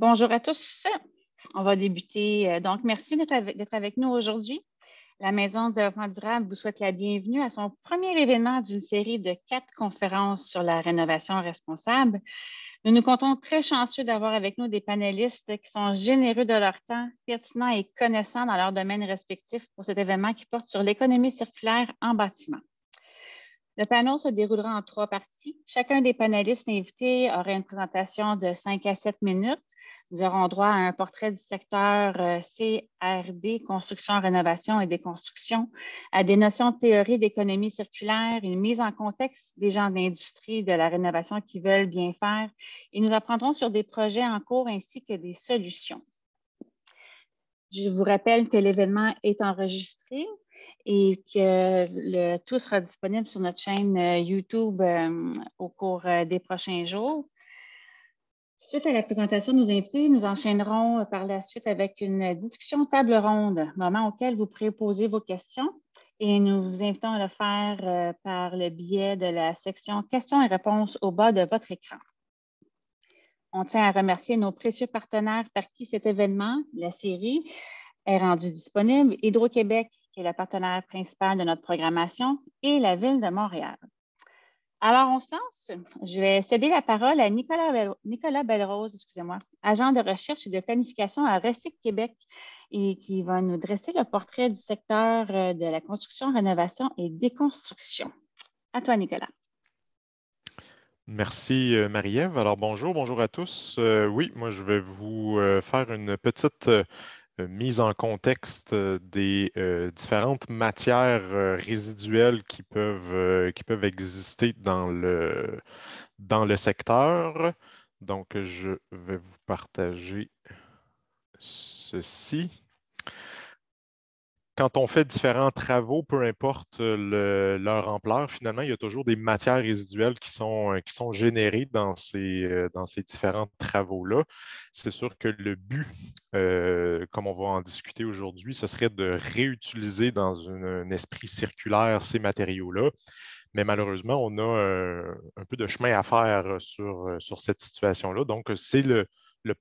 Bonjour à tous. On va débuter. Euh, donc, merci d'être avec, nous aujourd'hui. La Maison de développement durable vous souhaite la bienvenue à son premier événement d'une série de quatre conférences sur la rénovation responsable. Nous nous comptons très chanceux d'avoir avec nous des panélistes qui sont généreux de leur temps, pertinents et connaissants dans leur domaine respectif pour cet événement qui porte sur l'économie circulaire en bâtiment. Le panel se déroulera en trois parties. Chacun des panélistes invités aura une présentation de 5 à 7 minutes. Nous aurons droit à un portrait du secteur euh, CRD, construction, rénovation et déconstruction, à des notions de théorie d'économie circulaire, une mise en contexte des gens de l'industrie de la rénovation qui veulent bien faire. Et nous apprendrons sur des projets en cours ainsi que des solutions. Je vous rappelle que l'événement est enregistré et que tout sera disponible sur notre chaîne euh, YouTube euh, au cours euh, des prochains jours. Suite à la présentation de nos invités, nous enchaînerons par la suite avec une discussion table ronde, moment auquel vous pourrez poser vos questions et nous vous invitons à le faire par le biais de la section questions et réponses au bas de votre écran. On tient à remercier nos précieux partenaires par qui cet événement, la série, est rendu disponible. Hydro-Québec, qui est le partenaire principal de notre programmation, et la Ville de Montréal. Alors, on se lance. Je vais céder la parole à Nicolas, Nicolas Belrose, excusez-moi, agent de recherche et de planification à Recyc Québec, et qui va nous dresser le portrait du secteur euh, de la construction, rénovation et déconstruction. À toi, Nicolas. Merci, euh, Marie-Ève. Alors, bonjour, bonjour à tous. Euh, oui, moi, je vais vous faire une petite mise en contexte euh, des euh, différentes matières résiduelles qui peuvent, qui peuvent exister dans le, dans le secteur. Donc, je vais vous partager ceci quand on fait différents travaux, peu importe euh, leur ampleur, finalement, il y a toujours des matières résiduelles qui sont, euh, générées dans ces, euh, dans ces différents travaux-là. C'est sûr que le but, comme on va en discuter aujourd'hui, ce serait de réutiliser dans un esprit circulaire ces matériaux-là. Mais malheureusement, on a un peu de chemin à faire sur, cette situation-là. Donc, c'est le,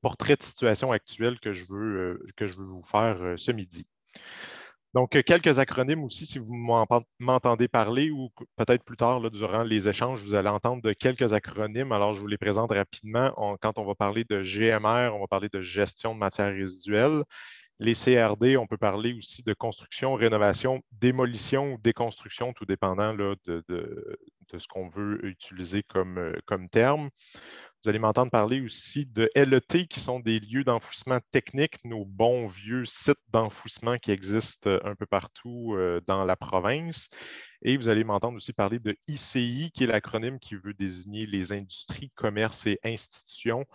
portrait de situation actuelle que je veux vous faire ce midi. Donc, euh, quelques acronymes aussi, si vous m'entendez parler ou peut-être plus tard, durant les échanges, vous allez entendre de quelques acronymes. Alors, je vous les présente rapidement. quand on va parler de GMR, on va parler de gestion de matières résiduelles. Les CRD, on peut parler aussi de construction, rénovation, démolition ou déconstruction, tout dépendant de, ce qu'on veut utiliser comme, euh, comme terme. Vous allez m'entendre parler aussi de LET, qui sont des lieux d'enfouissement technique, nos bons vieux sites d'enfouissement qui existent un peu partout euh, dans la province. Et vous allez m'entendre aussi parler de ICI, qui est l'acronyme qui veut désigner les industries, commerces et institutions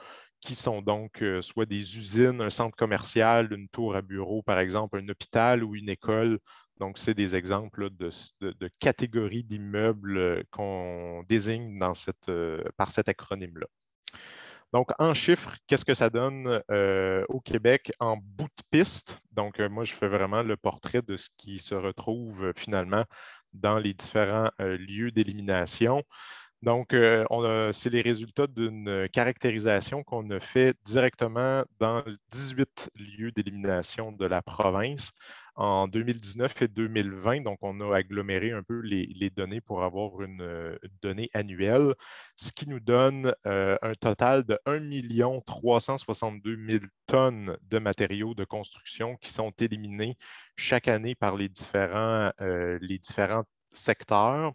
qui sont donc euh, soit des usines, un centre commercial, une tour à bureau, par exemple, un hôpital ou une école. Donc, c'est des exemples de, catégories d'immeubles euh, qu'on désigne euh, par cet acronyme-là. Donc, en chiffres, qu'est-ce que ça donne au Québec en bout de piste? Donc, moi, je fais vraiment le portrait de ce qui se retrouve finalement dans les différents lieux d'élimination. Donc, euh, c'est les résultats d'une caractérisation qu'on a fait directement dans 18 lieux d'élimination de la province en 2019 et 2020. Donc, on a aggloméré un peu les, données pour avoir une, donnée annuelle, ce qui nous donne euh, un total de 1 362 000 tonnes de matériaux de construction qui sont éliminés chaque année par les différents, euh, les différents secteur,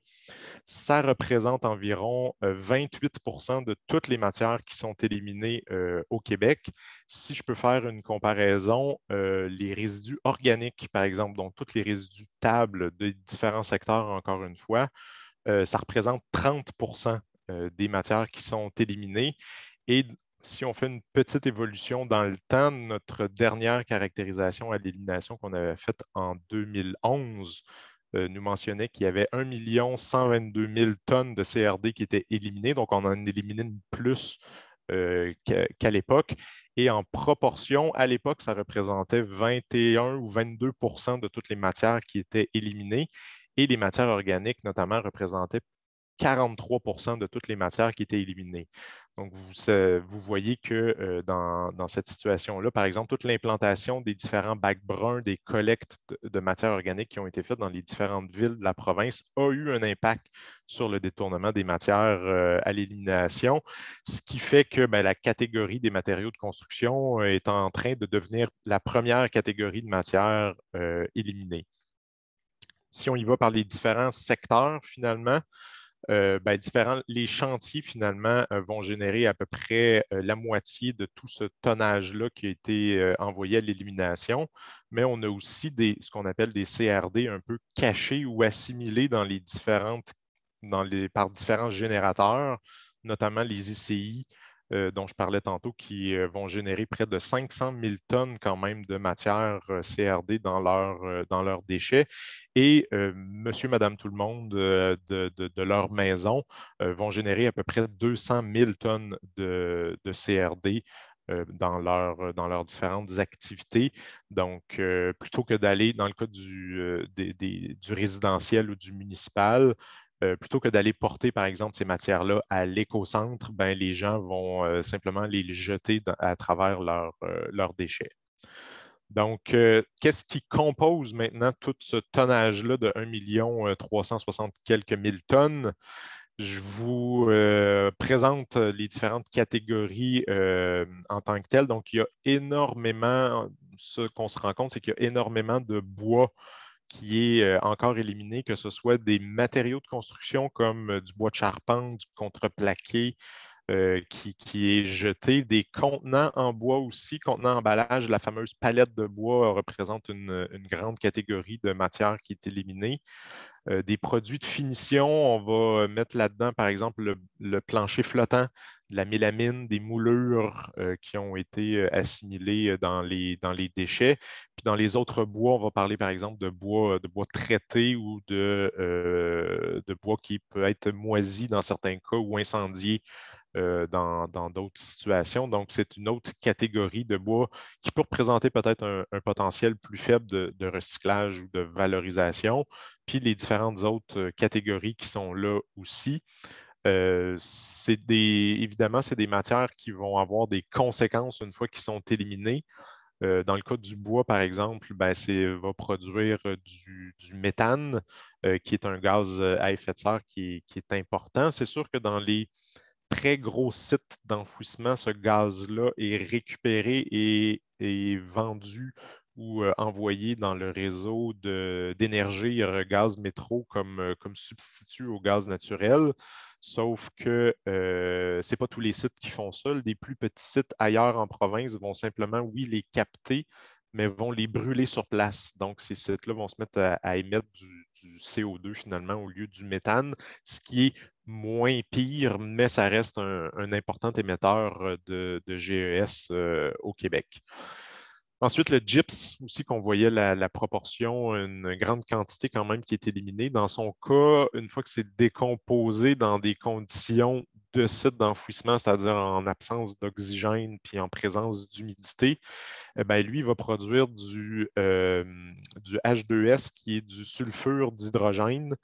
ça représente environ 28% euh, de toutes les matières qui sont éliminées euh, au Québec. Si je peux faire une comparaison, euh, les résidus organiques, par exemple, donc tous les résidus tables de différents secteurs, encore une fois, ça représente 30% des matières qui sont éliminées. Et si on fait une petite évolution dans le temps, notre dernière caractérisation à l'élimination qu'on avait faite en 2011 euh, nous mentionnait qu'il y avait 1 122 000 tonnes de CRD qui étaient éliminées. Donc, on en éliminait plus euh, qu'à l'époque. Et en proportion, à l'époque, ça représentait 21 ou 22% de toutes les matières qui étaient éliminées. Et les matières organiques, notamment, représentaient 43% de toutes les matières qui étaient éliminées. Donc, vous, voyez que euh, dans, cette situation-là, par exemple, toute l'implantation des différents bacs bruns, des collectes de, matières organiques qui ont été faites dans les différentes villes de la province a eu un impact sur le détournement des matières euh, à l'élimination, ce qui fait que ben, la catégorie des matériaux de construction euh, est en train de devenir la première catégorie de matières éliminées. Si on y va par les différents secteurs, finalement, euh, ben, les chantiers, finalement, euh, vont générer à peu près euh, la moitié de tout ce tonnage-là qui a été envoyé à l'élimination. Mais on a aussi des, ce qu'on appelle des CRD un peu cachés ou assimilés dans les différentes, dans les, par différents générateurs, notamment les ICI, euh, dont je parlais tantôt, qui euh, vont générer près de 500 000 tonnes quand même de matière euh, CRD dans, leur, dans leurs déchets. Et monsieur, madame, tout le monde de, leur maison vont générer à peu près 200 000 tonnes de, CRD dans, leur, dans, leurs différentes activités. Donc, plutôt que d'aller dans le cas du, du résidentiel ou du municipal, euh, plutôt que d'aller porter, par exemple, ces matières-là à l'écocentre, ben, les gens vont euh, simplement les jeter à travers euh, leurs déchets. Donc, qu'est-ce qui compose maintenant tout ce tonnage-là de 1 360 quelques mille tonnes? Je vous présente les différentes catégories en tant que telles. Donc, il y a énormément, ce qu'on se rend compte, c'est qu'il y a énormément de bois qui est euh, encore éliminé, que ce soit des matériaux de construction comme euh, du bois de charpente, du contreplaqué, euh, qui, est jeté, des contenants en bois aussi, contenants emballage, la fameuse palette de bois représente une, grande catégorie de matière qui est éliminée. Des produits de finition, on va mettre là-dedans, par exemple, le, plancher flottant, la mélamine, des moulures qui ont été assimilées dans les, déchets. Puis dans les autres bois, on va parler par exemple de bois, de traité ou de, de bois qui peut être moisi dans certains cas ou incendié euh, dans d'autres situations. Donc, c'est une autre catégorie de bois qui peut représenter peut-être un, potentiel plus faible de, recyclage ou de valorisation. Puis les différentes autres euh, catégories qui sont là aussi. Euh, des, évidemment, c'est des matières qui vont avoir des conséquences une fois qu'ils sont éliminés. dans le cas du bois, par exemple, ben, va produire du, méthane, qui est un gaz à effet de serre qui est important. C'est sûr que dans les très gros site d'enfouissement, ce gaz-là est récupéré et, vendu ou euh, envoyé dans le réseau d'énergie gaz métro comme, euh, comme substitut au gaz naturel. Sauf que euh, ce n'est pas tous les sites qui font ça. Des plus petits sites ailleurs en province vont simplement, oui, les capter, mais vont les brûler sur place. Donc, ces sites-là vont se mettre à, émettre du, CO2 finalement au lieu du méthane, ce qui est moins pire, mais ça reste un, important émetteur euh, de, GES euh, au Québec. Ensuite, le gyps aussi qu'on voyait la, proportion, une grande quantité quand même qui est éliminée. Dans son cas, une fois que c'est décomposé dans des conditions de site d'enfouissement, c'est-à-dire en absence d'oxygène puis en présence d'humidité, eh ben, lui, va produire du, euh, du H2S qui est du sulfure d'hydrogène.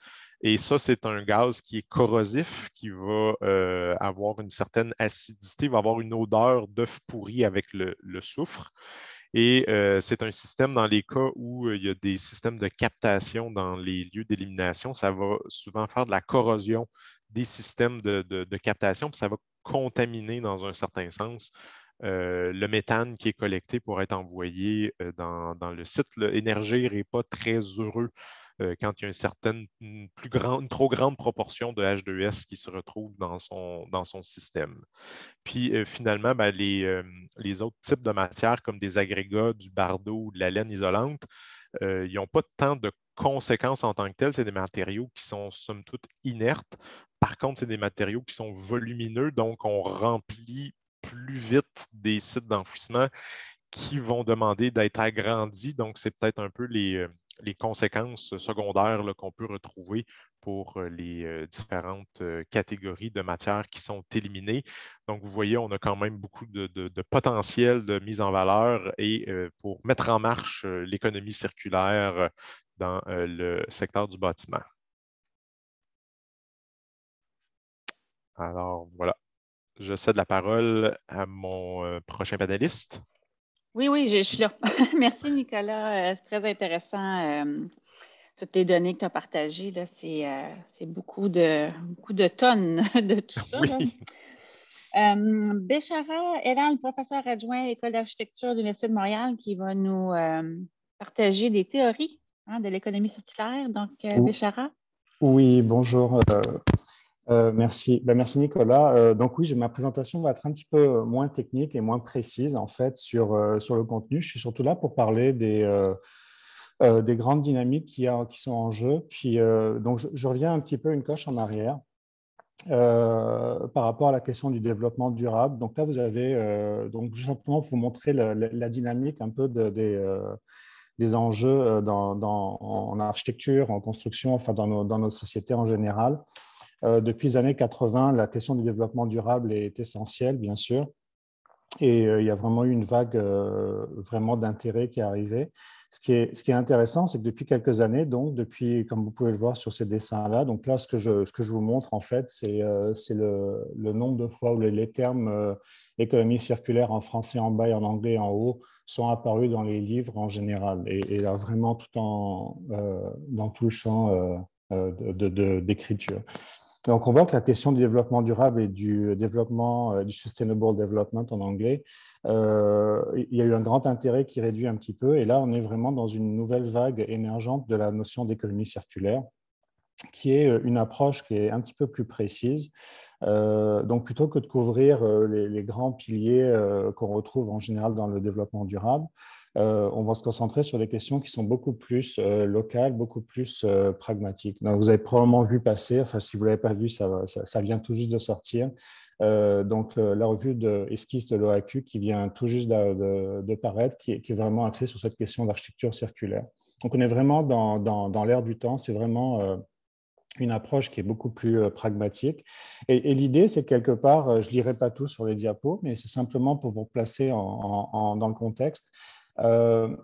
Et ça, c'est un gaz qui est corrosif, qui va euh, avoir une certaine acidité, va avoir une odeur d'œuf pourri avec le, soufre. Et euh, c'est un système dans les cas où il y a des systèmes de captation dans les lieux d'élimination. Ça va souvent faire de la corrosion des systèmes de, captation, puis ça va contaminer dans un certain sens euh, le méthane qui est collecté pour être envoyé euh, dans, le site. L'énergie n'est pas très heureux euh, quand il y a une certaine, plus grande, trop grande proportion de H2S qui se retrouve dans son, dans son système. Puis finalement, ben, les, les, autres types de matières comme des agrégats, du bardeau ou de la laine isolante, ils n'ont pas tant de conséquences en tant que telles. C'est des matériaux qui sont somme toute inertes. Par contre, c'est des matériaux qui sont volumineux, donc on remplit plus vite des sites d'enfouissement qui vont demander d'être agrandis. Donc, c'est peut-être un peu les, euh, conséquences secondaires qu'on peut retrouver pour euh, les euh, différentes catégories de matières qui sont éliminées. Donc, vous voyez, on a quand même beaucoup de, de potentiel de mise en valeur et pour mettre en marche l'économie circulaire dans le secteur du bâtiment. Alors voilà, je cède la parole à mon prochain panéliste. Oui, oui, je, suis là. Merci, Nicolas. c'est très intéressant toutes les données que tu as partagées, c'est beaucoup, de, beaucoup de tonnes de tout ça. Euh, Béchara est là, le professeur adjoint à l'École d'architecture de l'Université de Montréal, qui va nous euh, partager des théories hein, de l'économie circulaire. Donc, euh, Béchara? Oui, bonjour. merci. Ben, merci Nicolas. donc oui, ma présentation va être un petit peu moins technique et moins précise en fait sur, sur le contenu. Je suis surtout là pour parler des, des grandes dynamiques qui, sont en jeu. Puis donc je, reviens un petit peu une coche en arrière. Euh, par rapport à la question du développement durable. Donc là, vous avez, euh, donc simplement pour vous montrer la, dynamique un peu des, euh, des, enjeux dans, en architecture, en construction, enfin dans dans nos sociétés en général. depuis les années 80, la question du développement durable est essentielle, bien sûr. Et il y a vraiment eu une vague vraiment d'intérêt qui est arrivée. Ce qui est, intéressant, c'est que depuis quelques années, donc depuis, comme vous pouvez le voir sur ces dessins-là, donc là, ce que je, vous montre, en fait, c'est euh, le, nombre de fois où les, termes euh, économie circulaire en français en bas et en anglais en haut sont apparus dans les livres en général. Et, là, vraiment tout en, euh, dans tout le champ d'écriture. Donc, on voit que la question du développement durable et du développement, euh, du sustainable development en anglais, euh, il y a eu un grand intérêt qui réduit un petit peu. Et là, on est vraiment dans une nouvelle vague émergente de la notion d'économie circulaire, qui est euh, une approche qui est un petit peu plus précise. Donc, plutôt que de couvrir les, grands piliers qu'on retrouve en général dans le développement durable, euh, on va se concentrer sur des questions qui sont beaucoup plus euh, locales, beaucoup plus euh, pragmatiques. vous avez probablement vu passer, enfin si vous ne l'avez pas vu, ça, vient tout juste de sortir, donc la revue de esquisse de l'OAQ qui vient tout juste de, paraître, qui est, vraiment axée sur cette question d'architecture circulaire. Donc on est vraiment dans, dans, l'ère du temps, c'est vraiment une approche qui est beaucoup plus pragmatique. Et, l'idée, c'est quelque part, je ne lirai pas tout sur les diapos, mais c'est simplement pour vous placer dans le contexte. Euh,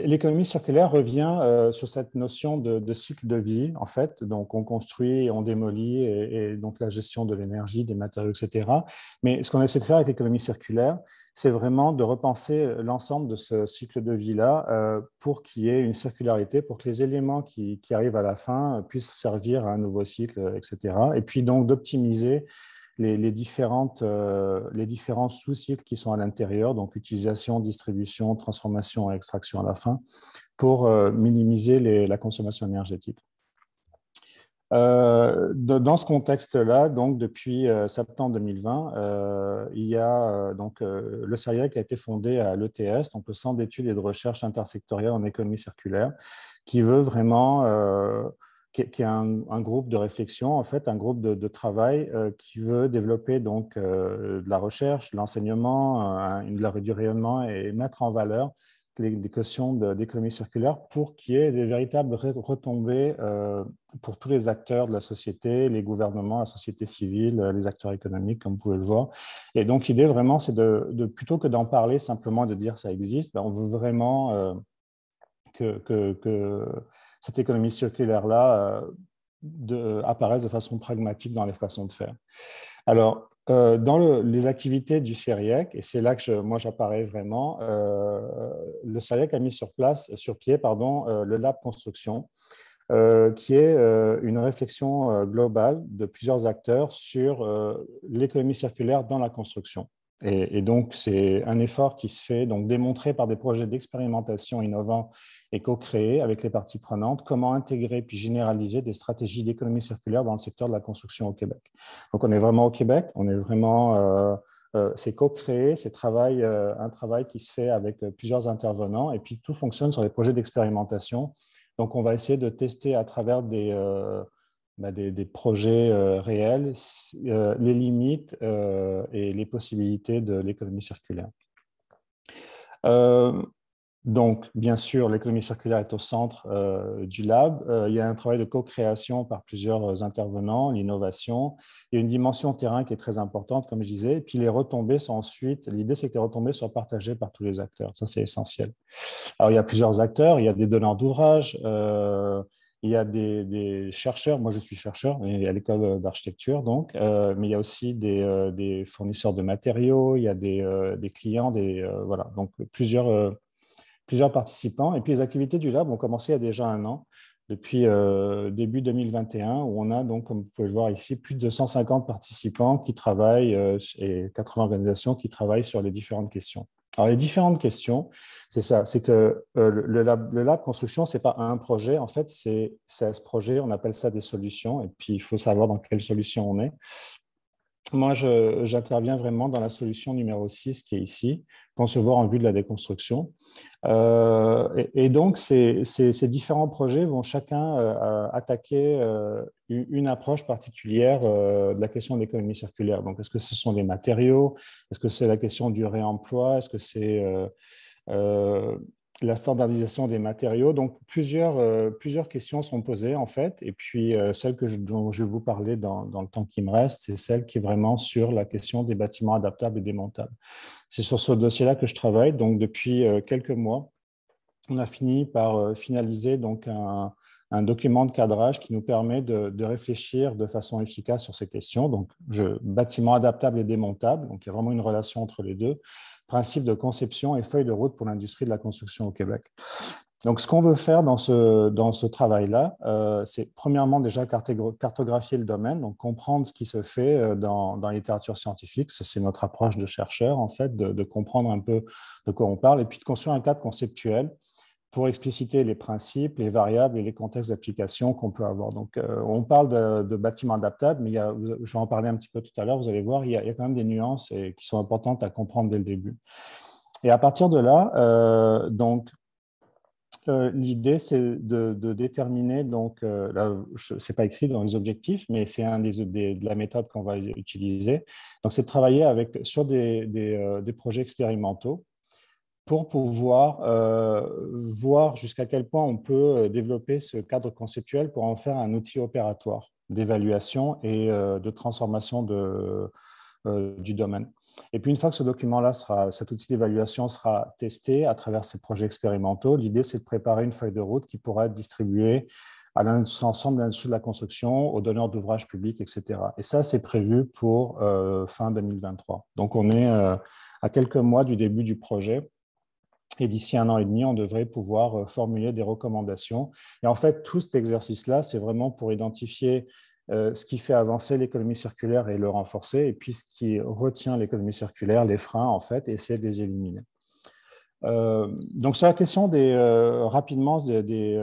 l'économie circulaire revient euh, sur cette notion de, cycle de vie, en fait. Donc, on construit, on démolit, et, donc la gestion de l'énergie, des matériaux, etc. Mais ce qu'on essaie de faire avec l'économie circulaire, c'est vraiment de repenser l'ensemble de ce cycle de vie-là euh, pour qu'il y ait une circularité, pour que les éléments qui, qui, arrivent à la fin puissent servir à un nouveau cycle, etc. Et puis donc d'optimiser les, différentes, euh, les différents sous-cycles qui sont à l'intérieur, donc utilisation, distribution, transformation et extraction à la fin, pour euh, minimiser la consommation énergétique. Euh, dans ce contexte-là, donc depuis septembre 2020, il y a donc le CERIEC a été fondé à l'ETS, donc le Centre d'études et de recherche intersectorielle en économie circulaire, qui veut vraiment qui, est un, groupe de réflexion, en fait, un groupe de, travail euh, qui veut développer donc euh, de la recherche, de l'enseignement, euh, de du rayonnement et mettre en valeur des questions d'économie circulaire pour qu'il y ait des véritables retombées pour tous les acteurs de la société, les gouvernements, la société civile, les acteurs économiques, comme vous pouvez le voir. Et donc, l'idée vraiment, c'est de, plutôt que d'en parler simplement, de dire ça existe, ben, on veut vraiment que cette économie circulaire-là euh, de, apparaisse de façon pragmatique dans les façons de faire. Alors, euh, dans les activités du CERIEC, et c'est là que moi j'apparais vraiment, euh, le CERIEC a mis sur place, sur pied, pardon, le Lab Construction, qui est une réflexion globale de plusieurs acteurs sur l'économie circulaire dans la construction. Et, donc, c'est un effort qui se fait, donc démontré par des projets d'expérimentation innovants et co-créés avec les parties prenantes, comment intégrer puis généraliser des stratégies d'économie circulaire dans le secteur de la construction au Québec. Donc, on est vraiment au Québec, on est vraiment, euh, euh, c'est co-créé, c'est travail, euh, un travail qui se fait avec plusieurs intervenants, et puis tout fonctionne sur des projets d'expérimentation. Donc, on va essayer de tester à travers des bah, des, projets euh, réels, euh, les limites euh, et les possibilités de l'économie circulaire. donc, bien sûr, l'économie circulaire est au centre du lab. il y a un travail de co-création par plusieurs intervenants, l'innovation. Il y a une dimension terrain qui est très importante, comme je disais. Et puis, les retombées sont ensuite, l'idée, c'est que les retombées soient partagées par tous les acteurs. Ça, c'est essentiel. Alors, il y a plusieurs acteurs. Il y a des donneurs d'ouvrages il y a des, chercheurs, moi je suis chercheur à l'école d'architecture, donc, euh, mais il y a aussi des, des, fournisseurs de matériaux, il y a des, des clients, des, voilà, donc plusieurs, plusieurs participants. Et puis les activités du lab ont commencé il y a déjà un an, depuis début 2021, où on a donc, comme vous pouvez le voir ici, plus de 150 participants qui travaillent et 80 organisations qui travaillent sur les différentes questions. Alors, les différentes questions, c'est ça, c'est que euh, le, lab, construction, ce n'est pas un projet, en fait, c'est 16 projets, on appelle ça des solutions, et puis il faut savoir dans quelle solution on est. Moi, j'interviens vraiment dans la solution numéro 6 qui est ici, concevoir en vue de la déconstruction. Euh, et, donc, ces, différents projets vont chacun euh, attaquer euh, une approche particulière de la question de l'économie circulaire. Donc, est-ce que ce sont les matériaux? Est-ce que c'est la question du réemploi? Est-ce que c'est la standardisation des matériaux. Donc, plusieurs, euh, plusieurs questions sont posées, en fait. Et puis, euh, celle que je, dont je vais vous parler dans, dans le temps qui me reste, c'est celle qui est vraiment sur la question des bâtiments adaptables et démontables. C'est sur ce dossier-là que je travaille. Donc, depuis euh, quelques mois, on a fini par finaliser donc un, un, document de cadrage qui nous permet de, de, réfléchir de façon efficace sur ces questions. Donc, je, bâtiments adaptables et démontables. Donc, il y a vraiment une relation entre les deux principe de conception et feuille de route pour l'industrie de la construction au Québec. Donc, ce qu'on veut faire dans ce, dans ce travail-là, euh, c'est premièrement déjà cartographier le domaine, donc comprendre ce qui se fait euh, dans, dans la littérature scientifique. C'est notre approche de chercheur, en fait, de, de, comprendre un peu de quoi on parle, et puis de construire un cadre conceptuel pour expliciter les principes, les variables et les contextes d'application qu'on peut avoir. Donc, euh, on parle de, bâtiments adaptables, mais je vais en parler un petit peu tout à l'heure, vous allez voir, il y, a, quand même des nuances qui sont importantes à comprendre dès le début. Et à partir de là, euh, donc, euh, l'idée, c'est de, déterminer, donc, là, ce n'est pas écrit dans les objectifs, mais c'est un des, de la méthode qu'on va utiliser. Donc, c'est de travailler avec, sur des, des projets expérimentaux pour pouvoir euh, voir jusqu'à quel point on peut euh, développer ce cadre conceptuel pour en faire un outil opératoire d'évaluation et euh, de transformation du domaine. Et puis une fois que ce document-là sera, cet outil d'évaluation sera testé à travers ces projets expérimentaux, l'idée c'est de préparer une feuille de route qui pourra être distribuée à l'ensemble de l'industrie de la construction, aux donneurs d'ouvrages publics, etc. Et ça, c'est prévu pour fin 2023. Donc on est à quelques mois du début du projet et d'ici un an et demi, on devrait pouvoir euh, formuler des recommandations. Et en fait, tout cet exercice-là, c'est vraiment pour identifier euh, ce qui fait avancer l'économie circulaire et le renforcer, et puis ce qui retient l'économie circulaire, les freins, en fait, et essayer de les éliminer. Euh, donc, sur la question des, rapidement, des,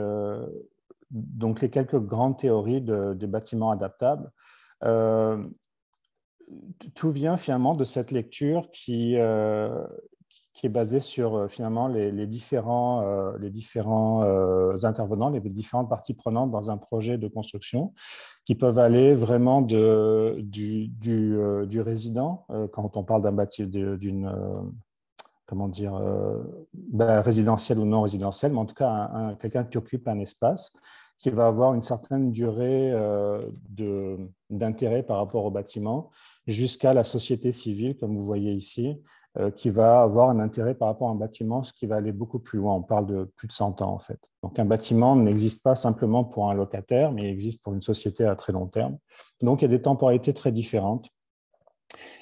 donc les quelques grandes théories des bâtiments adaptables, tout vient finalement de cette lecture qui, qui est basé sur euh, finalement les, différents, euh, les différents euh, intervenants, les différentes parties prenantes dans un projet de construction, qui peuvent aller vraiment de, du, du, résident, quand on parle d'un bâtiment, d'une comment dire, ben, résidentiel ou non résidentiel, mais en tout cas quelqu'un qui occupe un espace, qui va avoir une certaine durée d'intérêt par rapport au bâtiment, jusqu'à la société civile, comme vous voyez ici, euh, qui va avoir un intérêt par rapport à un bâtiment, ce qui va aller beaucoup plus loin. On parle de plus de 100 ans, en fait. Donc, un bâtiment n'existe pas simplement pour un locataire, mais il existe pour une société à très long terme. Donc, il y a des temporalités très différentes.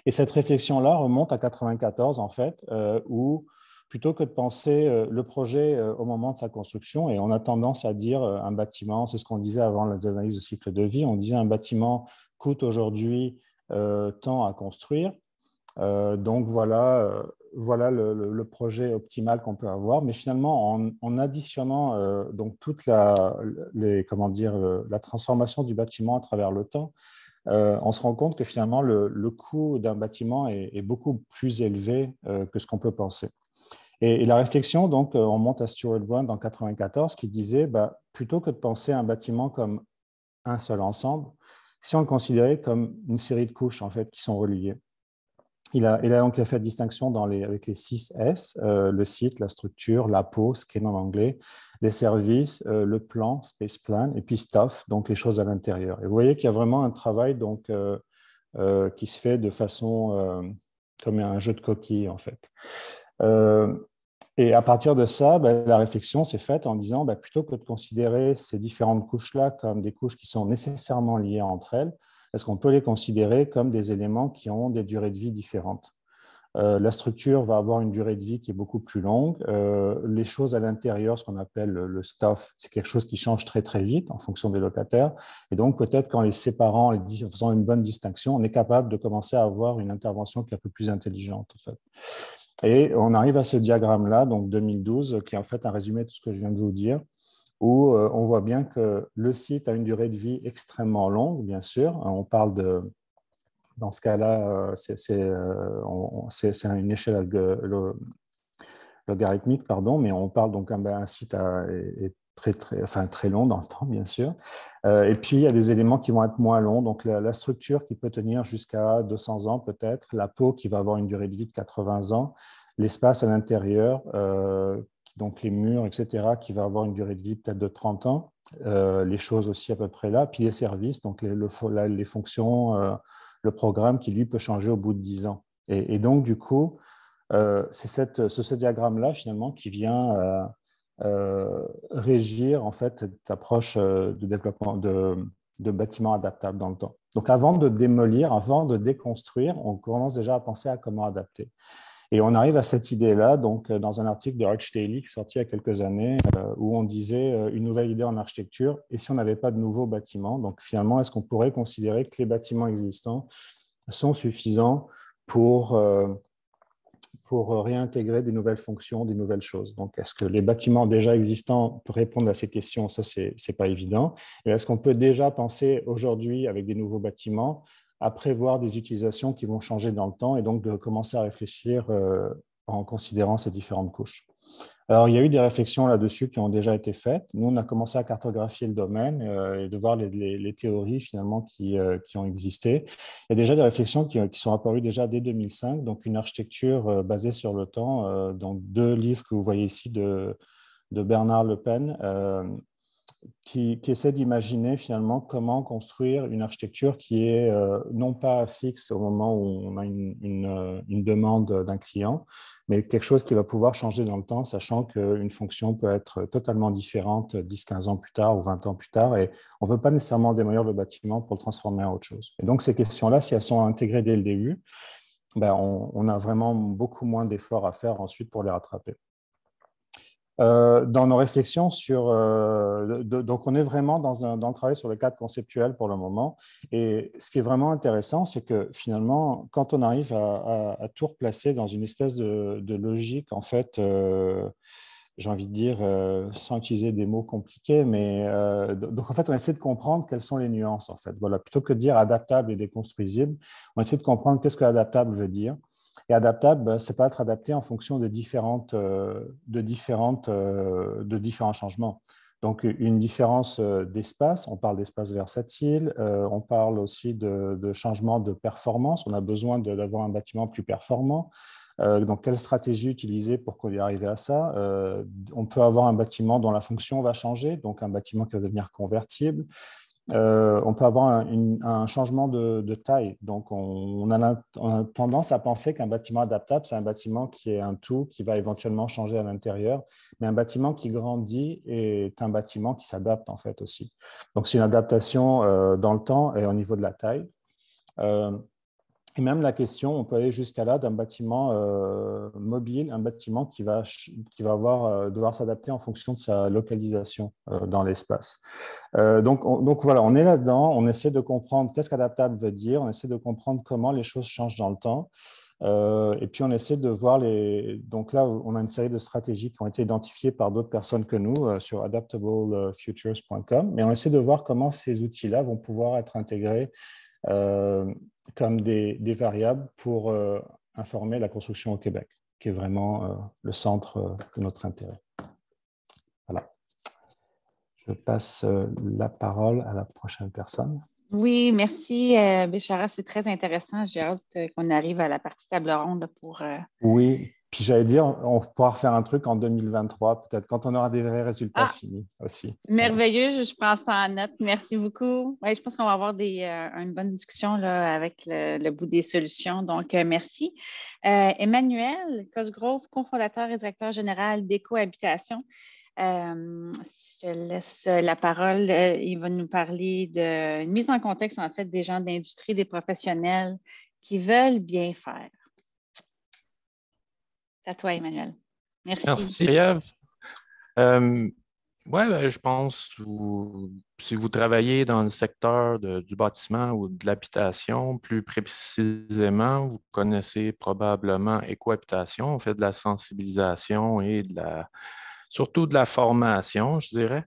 Et cette réflexion-là remonte à 94, en fait, euh, où plutôt que de penser euh, le projet au moment de sa construction, et on a tendance à dire un bâtiment, c'est ce qu'on disait avant les analyses de cycle de vie, on disait un bâtiment coûte aujourd'hui tant à construire, euh, donc voilà, euh, voilà le, projet optimal qu'on peut avoir. Mais finalement, en, additionnant euh, donc toute la, comment dire, la transformation du bâtiment à travers le temps, on se rend compte que finalement le, coût d'un bâtiment est, beaucoup plus élevé que ce qu'on peut penser. Et, la réflexion, donc, on monte à Stuart Brown en 1994 qui disait, bah, plutôt que de penser un bâtiment comme un seul ensemble, si on le considérait comme une série de couches en fait qui sont reliées. Il a, donc fait distinction avec les 6 S, euh, le site, la structure, la peau, skin en anglais, les services, euh, le plan, space plan, et puis stuff, donc les choses à l'intérieur. Et vous voyez qu'il y a vraiment un travail donc, euh, qui se fait de façon comme un jeu de coquilles, en fait. Et à partir de ça, ben, la réflexion s'est faite en disant, ben, plutôt que de considérer ces différentes couches-là comme des couches qui sont nécessairement liées entre elles, est-ce qu'on peut les considérer comme des éléments qui ont des durées de vie différentes? Euh, la structure va avoir une durée de vie qui est beaucoup plus longue. Euh, les choses à l'intérieur, ce qu'on appelle le stuff, c'est quelque chose qui change très très vite en fonction des locataires. Et donc peut-être qu'en les séparant, en faisant une bonne distinction, on est capable de commencer à avoir une intervention qui est un peu plus intelligente. En fait. Et on arrive à ce diagramme-là, donc 2012, qui est en fait un résumé de tout ce que je viens de vous dire, où euh, on voit bien que le site a une durée de vie extrêmement longue, bien sûr. On parle de, dans ce cas-là, euh, euh, c'est une échelle logarithmique, pardon, mais on parle donc d'un site est très, très, enfin, très long dans le temps, bien sûr. et puis, il y a des éléments qui vont être moins longs. Donc, la, structure qui peut tenir jusqu'à 200 ans, peut-être, la peau qui va avoir une durée de vie de 80 ans, l'espace à l'intérieur, donc les murs, etc., qui va avoir une durée de vie peut-être de 30 ans, euh, les choses aussi à peu près là, puis les services, donc les, fonctions, euh, le programme qui lui peut changer au bout de 10 ans. Et, donc du coup, euh, c'est ce diagramme-là finalement qui vient régir en fait cette approche de développement de bâtiments adaptables dans le temps. Donc avant de démolir, avant de déconstruire, on commence déjà à penser à comment adapter. Et on arrive à cette idée-là, donc euh, dans un article de Arch Daily sorti il y a quelques années, euh, où on disait euh, une nouvelle idée en architecture, et si on n'avait pas de nouveaux bâtiments, donc finalement, est-ce qu'on pourrait considérer que les bâtiments existants sont suffisants pour, pour réintégrer des nouvelles fonctions, des nouvelles choses? Donc, est-ce que les bâtiments déjà existants peuvent répondre à ces questions? Ça, ce n'est pas évident. Et est-ce qu'on peut déjà penser aujourd'hui, avec des nouveaux bâtiments, à prévoir des utilisations qui vont changer dans le temps et donc de commencer à réfléchir euh, en considérant ces différentes couches. Alors, il y a eu des réflexions là-dessus qui ont déjà été faites. Nous, on a commencé à cartographier le domaine euh, et de voir les, théories finalement qui, euh, qui, ont existé. Il y a déjà des réflexions qui, sont apparues déjà dès 2005, donc une architecture basée sur le temps, dans deux livres que vous voyez ici de, de Bernard Le Pen, qui, essaie d'imaginer finalement comment construire une architecture qui est euh, non pas fixe au moment où on a une, euh, demande d'un client, mais quelque chose qui va pouvoir changer dans le temps, sachant qu'une fonction peut être totalement différente 10-15 ans plus tard ou 20 ans plus tard, et on ne veut pas nécessairement démolir le bâtiment pour le transformer en autre chose. Et donc ces questions-là, si elles sont intégrées dès le début, ben on a vraiment beaucoup moins d'efforts à faire ensuite pour les rattraper. Euh, dans nos réflexions sur... Euh, donc, on est vraiment dans, un, dans le travail sur le cadre conceptuel pour le moment. Et ce qui est vraiment intéressant, c'est que finalement, quand on arrive à, tout replacer dans une espèce de, logique, en fait, euh, j'ai envie de dire, sans utiliser des mots compliqués, mais donc en fait, on essaie de comprendre quelles sont les nuances, en fait. Voilà, plutôt que de dire adaptable et déconstruisible, on essaie de comprendre qu'est-ce que adaptable veut dire. Et adaptable, ben, c'est pas être adapté en fonction de, différentes, euh, de, différentes, euh, de différents changements. Donc, une différence euh, d'espace, on parle d'espace versatile, on parle aussi de, changement de performance, on a besoin d'avoir un bâtiment plus performant. donc, quelle stratégie utiliser pour qu'on y à ça On peut avoir un bâtiment dont la fonction va changer, donc un bâtiment qui va devenir convertible. Euh, on peut avoir un, changement de, taille. Donc, on, a, tendance à penser qu'un bâtiment adaptable, c'est un bâtiment qui est un tout, qui va éventuellement changer à l'intérieur. Mais un bâtiment qui grandit est un bâtiment qui s'adapte en fait aussi. Donc, c'est une adaptation euh, dans le temps et au niveau de la taille. Euh, et même la question, on peut aller jusqu'à là d'un bâtiment euh, mobile, un bâtiment qui va, qui va avoir, euh, devoir s'adapter en fonction de sa localisation euh, dans l'espace. donc, donc voilà, on est là-dedans, on essaie de comprendre qu'est-ce qu'adaptable veut dire, on essaie de comprendre comment les choses changent dans le temps. et puis on essaie de voir les. Donc là, on a une série de stratégies qui ont été identifiées par d'autres personnes que nous sur adaptablefutures.com, mais on essaie de voir comment ces outils-là vont pouvoir être intégrés comme des, variables pour euh, informer la construction au Québec, qui est vraiment euh, le centre de notre intérêt. Voilà. Je passe la parole à la prochaine personne. Oui, merci, Béchara. C'est très intéressant. J'ai hâte qu'on arrive à la partie table ronde pour. Oui. Puis j'allais dire, on pourra faire un truc en 2023, peut-être quand on aura des vrais résultats ah, finis aussi. Merveilleux, je prends ça en note. Merci beaucoup. Ouais, je pense qu'on va avoir des, euh, une bonne discussion là, avec le, bout des solutions. Donc, euh, merci. Euh, Emmanuel Cosgrove, cofondateur et directeur général d'Écohabitation. je laisse la parole. il va nous parler d'une mise en contexte, en fait, des gens d'industrie, des professionnels qui veulent bien faire. À toi, Emmanuel. Merci. Merci, Eve. Euh, oui, ben, je pense que si vous travaillez dans le secteur du bâtiment ou de l'habitation, plus précisément, vous connaissez probablement Écohabitation. On fait de la sensibilisation et de la, surtout de la formation, je dirais.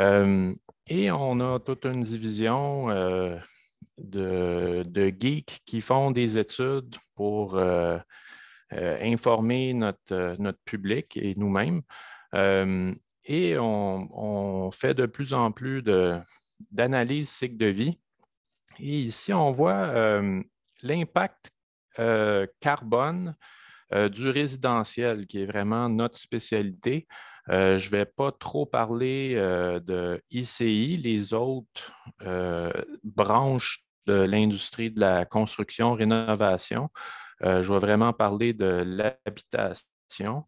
Euh, et on a toute une division euh, de, geeks qui font des études pour euh, informer notre, notre, public et nous-mêmes. Euh, et on, fait de plus en plus d'analyse cycle de vie. Et ici, on voit l'impact carbone du résidentiel, qui est vraiment notre spécialité. je ne vais pas trop parler de ICI, les autres branches de l'industrie de la construction, rénovation. Euh, je vais vraiment parler de l'habitation.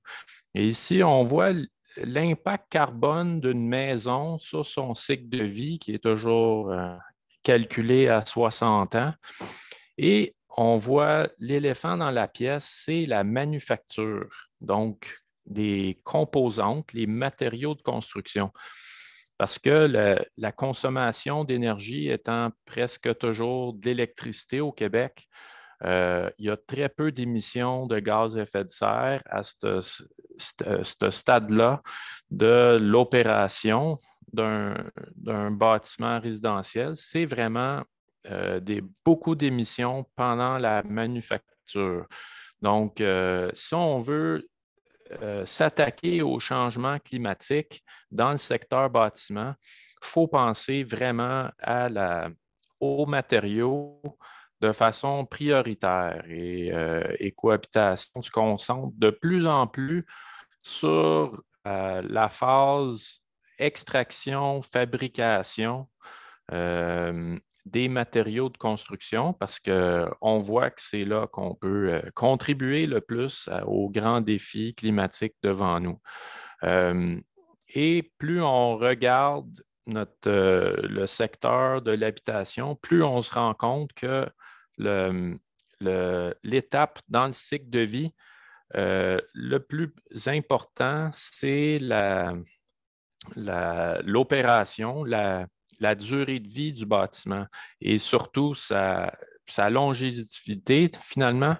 Et ici, on voit l'impact carbone d'une maison sur son cycle de vie qui est toujours euh, calculé à 60 ans. Et on voit l'éléphant dans la pièce, c'est la manufacture, donc des composantes, les matériaux de construction parce que la consommation d'énergie étant presque toujours d'électricité au Québec, euh, il y a très peu d'émissions de gaz à effet de serre à ce stade-là de l'opération d'un bâtiment résidentiel. C'est vraiment euh, des, beaucoup d'émissions pendant la manufacture. Donc, euh, si on veut euh, s'attaquer au changement climatique dans le secteur bâtiment, il faut penser vraiment aux matériaux de façon prioritaire. Et euh, Écohabitation se concentre de plus en plus sur euh, la phase extraction, fabrication des matériaux de construction parce qu'on voit que c'est là qu'on peut euh, contribuer le plus aux grands défis climatiques devant nous. Euh, et plus on regarde notre, euh, le secteur de l'habitation, plus on se rend compte que l'étape dans le cycle de vie, le plus important, c'est l'opération, la, la durée de vie du bâtiment et surtout sa, longévité, finalement,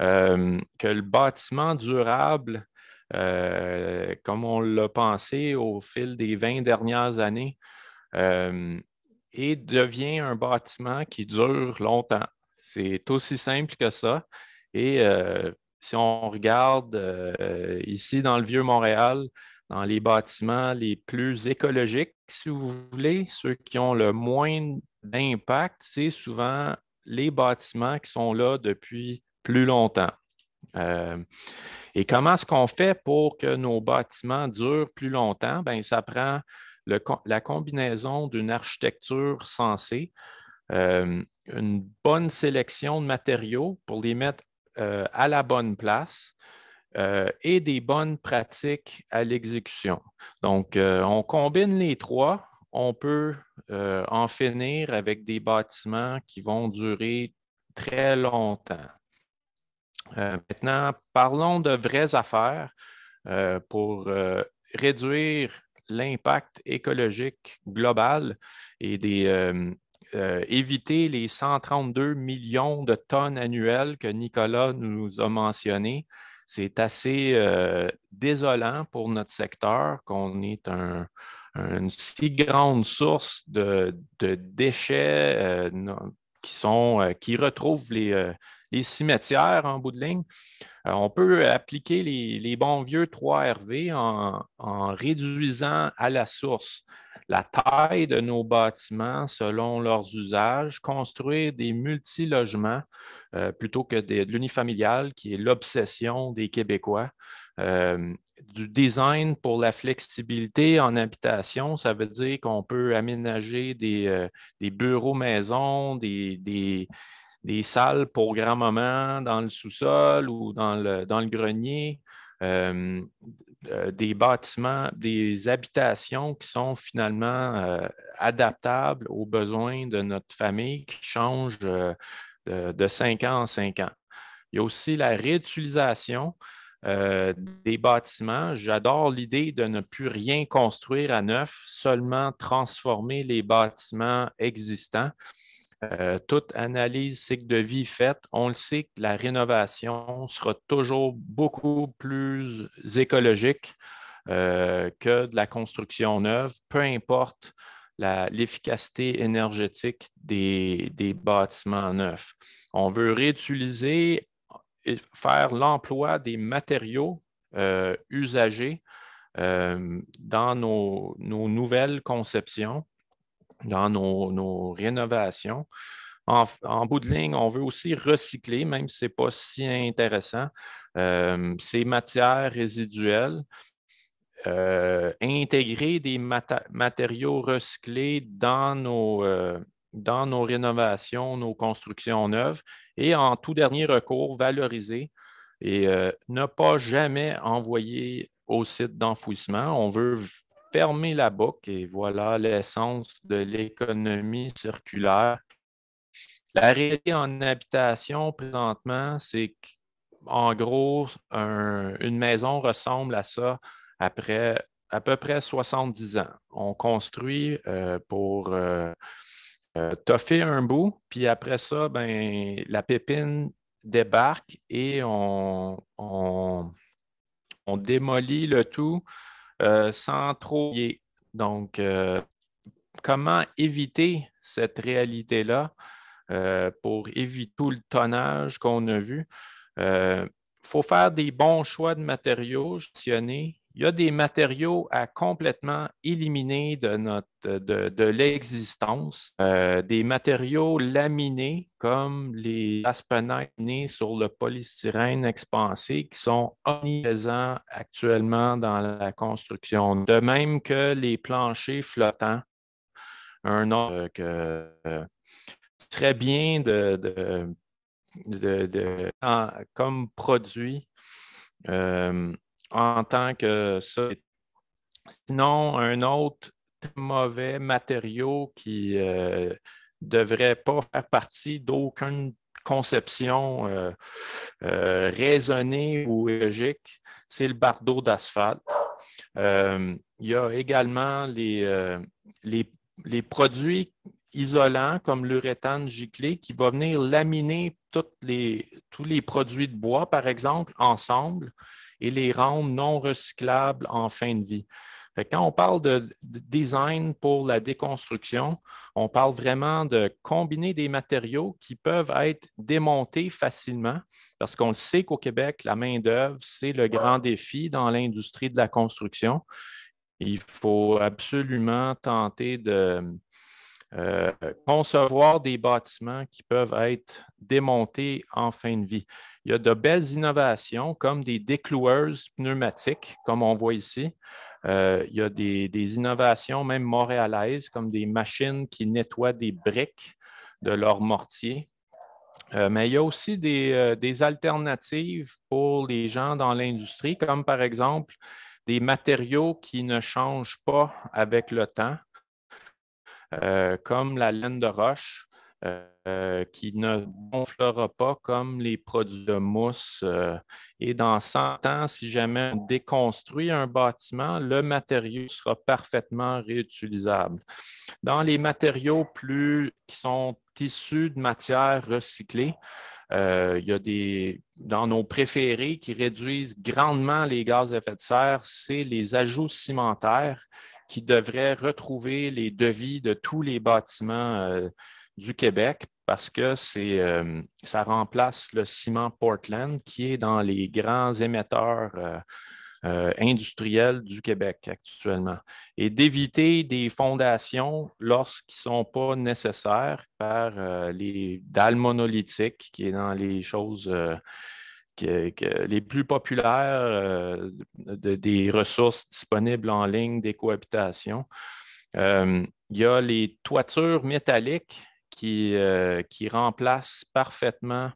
euh, que le bâtiment durable, euh, comme on l'a pensé au fil des 20 dernières années, euh, et devient un bâtiment qui dure longtemps. C'est aussi simple que ça. Et si on regarde ici dans le vieux Montréal, dans les bâtiments les plus écologiques, si vous voulez, ceux qui ont le moins d'impact, c'est souvent les bâtiments qui sont là depuis plus longtemps. Euh, et comment est-ce qu'on fait pour que nos bâtiments durent plus longtemps? Bien, ça prend la combinaison d'une architecture sensée, euh, une bonne sélection de matériaux pour les mettre euh, à la bonne place, euh, et des bonnes pratiques à l'exécution. Donc, euh, on combine les trois, on peut euh, en finir avec des bâtiments qui vont durer très longtemps. maintenant, parlons de vraies affaires pour réduire l'impact écologique global et éviter les 132 millions de tonnes annuelles que Nicolas nous a mentionnées. C'est assez euh, désolant pour notre secteur qu'on est une si grande source de, déchets euh, qui, sont, euh, qui retrouvent les, les cimetières en bout de ligne. Euh, on peut appliquer les, bons vieux 3RV en, réduisant à la source la taille de nos bâtiments selon leurs usages, construire des multilogements euh, plutôt que de, l'unifamilial, qui est l'obsession des Québécois. Euh, du design pour la flexibilité en habitation, ça veut dire qu'on peut aménager des, bureaux maison, des, des salles pour grand-maman dans le sous-sol ou dans le, dans le grenier, euh, euh, des bâtiments, des habitations qui sont finalement euh, adaptables aux besoins de notre famille qui changent de, de 5 ans en 5 ans. Il y a aussi la réutilisation des bâtiments. J'adore l'idée de ne plus rien construire à neuf, seulement transformer les bâtiments existants. Euh, toute analyse cycle de vie faite, on le sait que la rénovation sera toujours beaucoup plus écologique euh, que de la construction neuve, peu importe l'efficacité énergétique des, bâtiments neufs. On veut réutiliser et faire l'emploi des matériaux euh, usagés dans nos, nouvelles conceptions dans nos, rénovations. En, bout de ligne, on veut aussi recycler, même si ce n'est pas si intéressant, euh, ces matières résiduelles, euh, intégrer des matériaux recyclés dans nos, euh, dans nos rénovations, nos constructions neuves et en tout dernier recours, valoriser et ne pas jamais envoyer au site d'enfouissement. On veut fermer la boucle et voilà l'essence de l'économie circulaire. La réalité en habitation présentement, c'est qu'en gros, une maison ressemble à ça après à peu près 70 ans. On construit euh, pour euh, euh, toffer un bout, puis après ça, ben, la pépine débarque et on, démolit le tout sans trop y Donc, euh, comment éviter cette réalité-là euh, pour éviter tout le tonnage qu'on a vu? Il faut faire des bons choix de matériaux. Mentionnés il y a des matériaux à complètement éliminer de, notre, de, l'existence, euh, des matériaux laminés comme les aspenates sur le polystyrène expansé qui sont omniprésents actuellement dans la construction, de même que les planchers flottants, un autre que euh, très bien de, de, comme produit. Euh, en tant que ça. Sinon, un autre mauvais matériau qui ne euh, devrait pas faire partie d'aucune conception euh, euh, raisonnée ou logique, c'est le bardeau d'asphalte. il y a également les, les, les produits isolants comme l'uréthane giclé qui va venir laminer les, tous les produits de bois, par exemple, ensemble et les rendre non recyclables en fin de vie. quand on parle de, design pour la déconstruction, on parle vraiment de combiner des matériaux qui peuvent être démontés facilement, parce qu'on sait qu'au Québec, la main-d'œuvre, c'est le grand défi dans l'industrie de la construction. Il faut absolument tenter de euh, concevoir des bâtiments qui peuvent être démontés en fin de vie. Il y a de belles innovations comme des décloueuses pneumatiques, comme on voit ici. Euh, il y a des, innovations même montréalaises, comme des machines qui nettoient des briques de leur mortier. Euh, mais il y a aussi des, euh, des, alternatives pour les gens dans l'industrie, comme par exemple des matériaux qui ne changent pas avec le temps, comme la laine de roche. Euh, qui ne gonflera pas comme les produits de mousse. Euh, et dans 100 ans, si jamais on déconstruit un bâtiment, le matériau sera parfaitement réutilisable. Dans les matériaux plus qui sont issus de matières recyclées, euh, il y a des, dans nos préférés qui réduisent grandement les gaz à effet de serre, c'est les ajouts cimentaires qui devraient retrouver les devis de tous les bâtiments du Québec parce que ça remplace le ciment Portland qui est dans les grands émetteurs euh, industriels du Québec actuellement et d'éviter des fondations lorsqu'ils ne sont pas nécessaires par euh, les dalles monolithiques qui est dans les choses euh, les plus populaires des ressources disponibles en ligne des cohabitations. il y a les toitures métalliques qui, qui remplacent parfaitement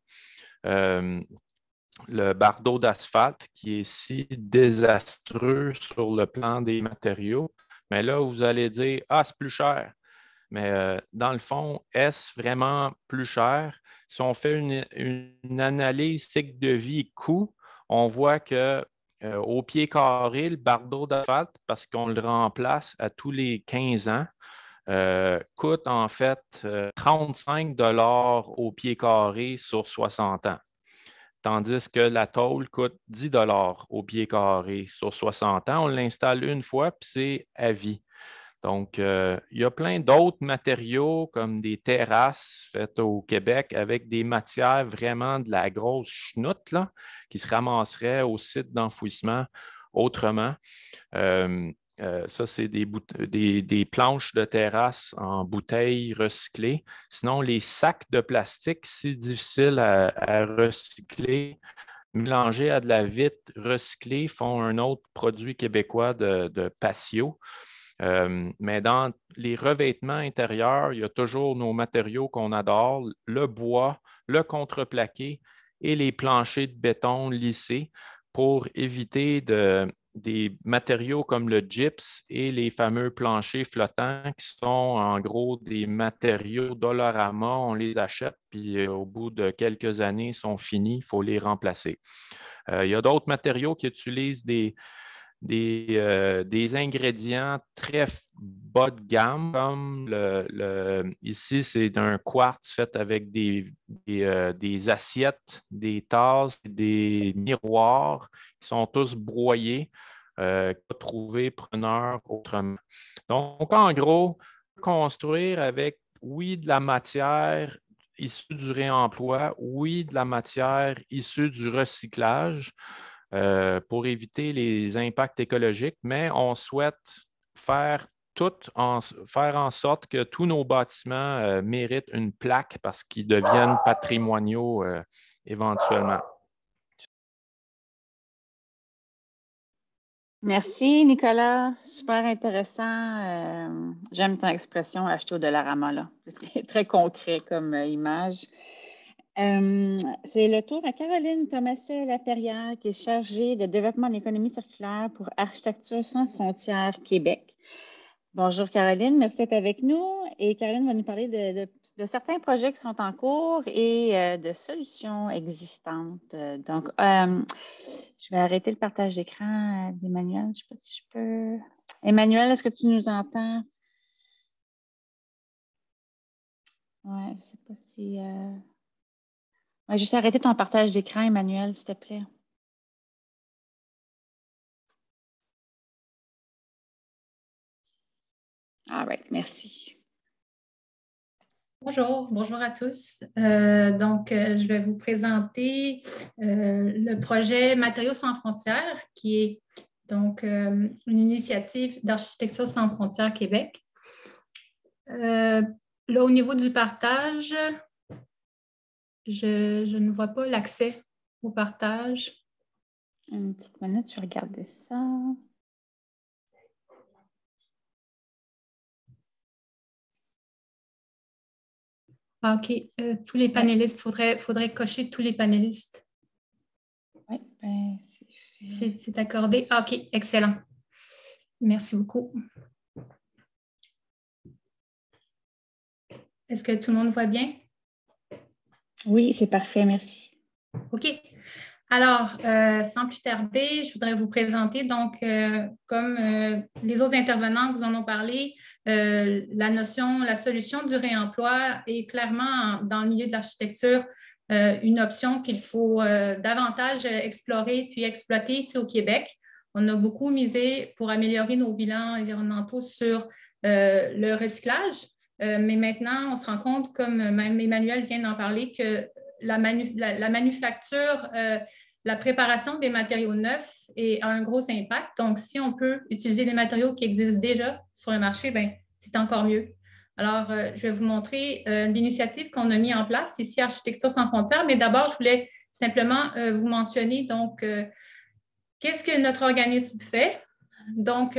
le bardeau d'asphalte qui est si désastreux sur le plan des matériaux. Mais là, vous allez dire, ah, c'est plus cher. Mais euh, dans le fond, est-ce vraiment plus cher? Si on fait une, analyse cycle de vie coût, on voit que euh, au pied carré, le bardeau d'asphalte, parce qu'on le remplace à tous les 15 ans, euh, coûte en fait 35 dollars au pied carré sur 60 ans tandis que la tôle coûte 10 au pied carré sur 60 ans. On l'installe une fois, puis c'est à vie. Donc, euh, il y a plein d'autres matériaux comme des terrasses faites au Québec avec des matières vraiment de la grosse chenoute là, qui se ramasseraient au site d'enfouissement autrement. Euh, euh, ça, c'est des, planches de terrasse en bouteilles recyclées. Sinon, les sacs de plastique, si difficiles à, recycler, mélangés à de la vitre recyclée, font un autre produit québécois de, patio. Euh, mais dans les revêtements intérieurs, il y a toujours nos matériaux qu'on adore, le bois, le contreplaqué et les planchers de béton lissés pour éviter de, des matériaux comme le gyps et les fameux planchers flottants qui sont en gros des matériaux Dollarama. On les achète, puis euh, au bout de quelques années, ils sont finis, il faut les remplacer. Euh, il y a d'autres matériaux qui utilisent des, des, euh, ingrédients très bas de gamme, comme le, ici, c'est un quartz fait avec des, des, assiettes, des tasses, des miroirs qui sont tous broyés euh, trouver preneur autrement. Donc, en gros, construire avec, oui, de la matière issue du réemploi, oui, de la matière issue du recyclage euh, pour éviter les impacts écologiques, mais on souhaite faire tout en, faire en sorte que tous nos bâtiments euh, méritent une plaque parce qu'ils deviennent patrimoniaux euh, éventuellement. Merci, Nicolas. Super intéressant. J'aime ton expression acheter au Dollarama, là. C'est très concret comme image. Euh, c'est le tour à Caroline Thomaset-Laperrière qui est chargée de développement de l'économie circulaire pour Architecture sans frontières Québec. Bonjour Caroline, merci d'être avec nous. Et Caroline va nous parler de, certains projets qui sont en cours et euh, de solutions existantes. Donc, euh, je vais arrêter le partage d'écran d'Emmanuel. Je ne sais pas si je peux. Emmanuel, est-ce que tu nous entends? Oui, je ne sais pas si. Juste arrêter ton partage d'écran, Emmanuel, s'il te plaît. All right, merci. Bonjour, bonjour à tous. Euh, donc, euh, je vais vous présenter euh, le projet Matériaux sans frontières, qui est donc une initiative d'architecture sans frontières Québec. là, au niveau du partage, je, je ne vois pas l'accès au partage. Une petite minute, je vais regarder ça. Ah, OK. Euh, tous les panélistes, il faudrait, faudrait cocher tous les panélistes. Oui, ben, c'est accordé. Ah, OK, excellent. Merci beaucoup. Est-ce que tout le monde voit bien? Oui, c'est parfait, merci. OK. Alors, euh, sans plus tarder, je voudrais vous présenter, donc, euh, comme euh, les autres intervenants vous en ont parlé, la notion, la solution du réemploi est clairement dans le milieu de l'architecture une option qu'il faut davantage explorer puis exploiter ici au Québec. On a beaucoup misé pour améliorer nos bilans environnementaux sur le recyclage, mais maintenant, on se rend compte, comme Emmanuel vient d'en parler, que la, manufacture, la préparation des matériaux neufs a un gros impact. Donc, si on peut utiliser des matériaux qui existent déjà sur le marché, ben, c'est encore mieux. Alors, je vais vous montrer l'initiative qu'on a mis en place ici, Architecture sans frontières. Mais d'abord, je voulais simplement vous mentionner donc qu'est-ce que notre organisme fait? Donc,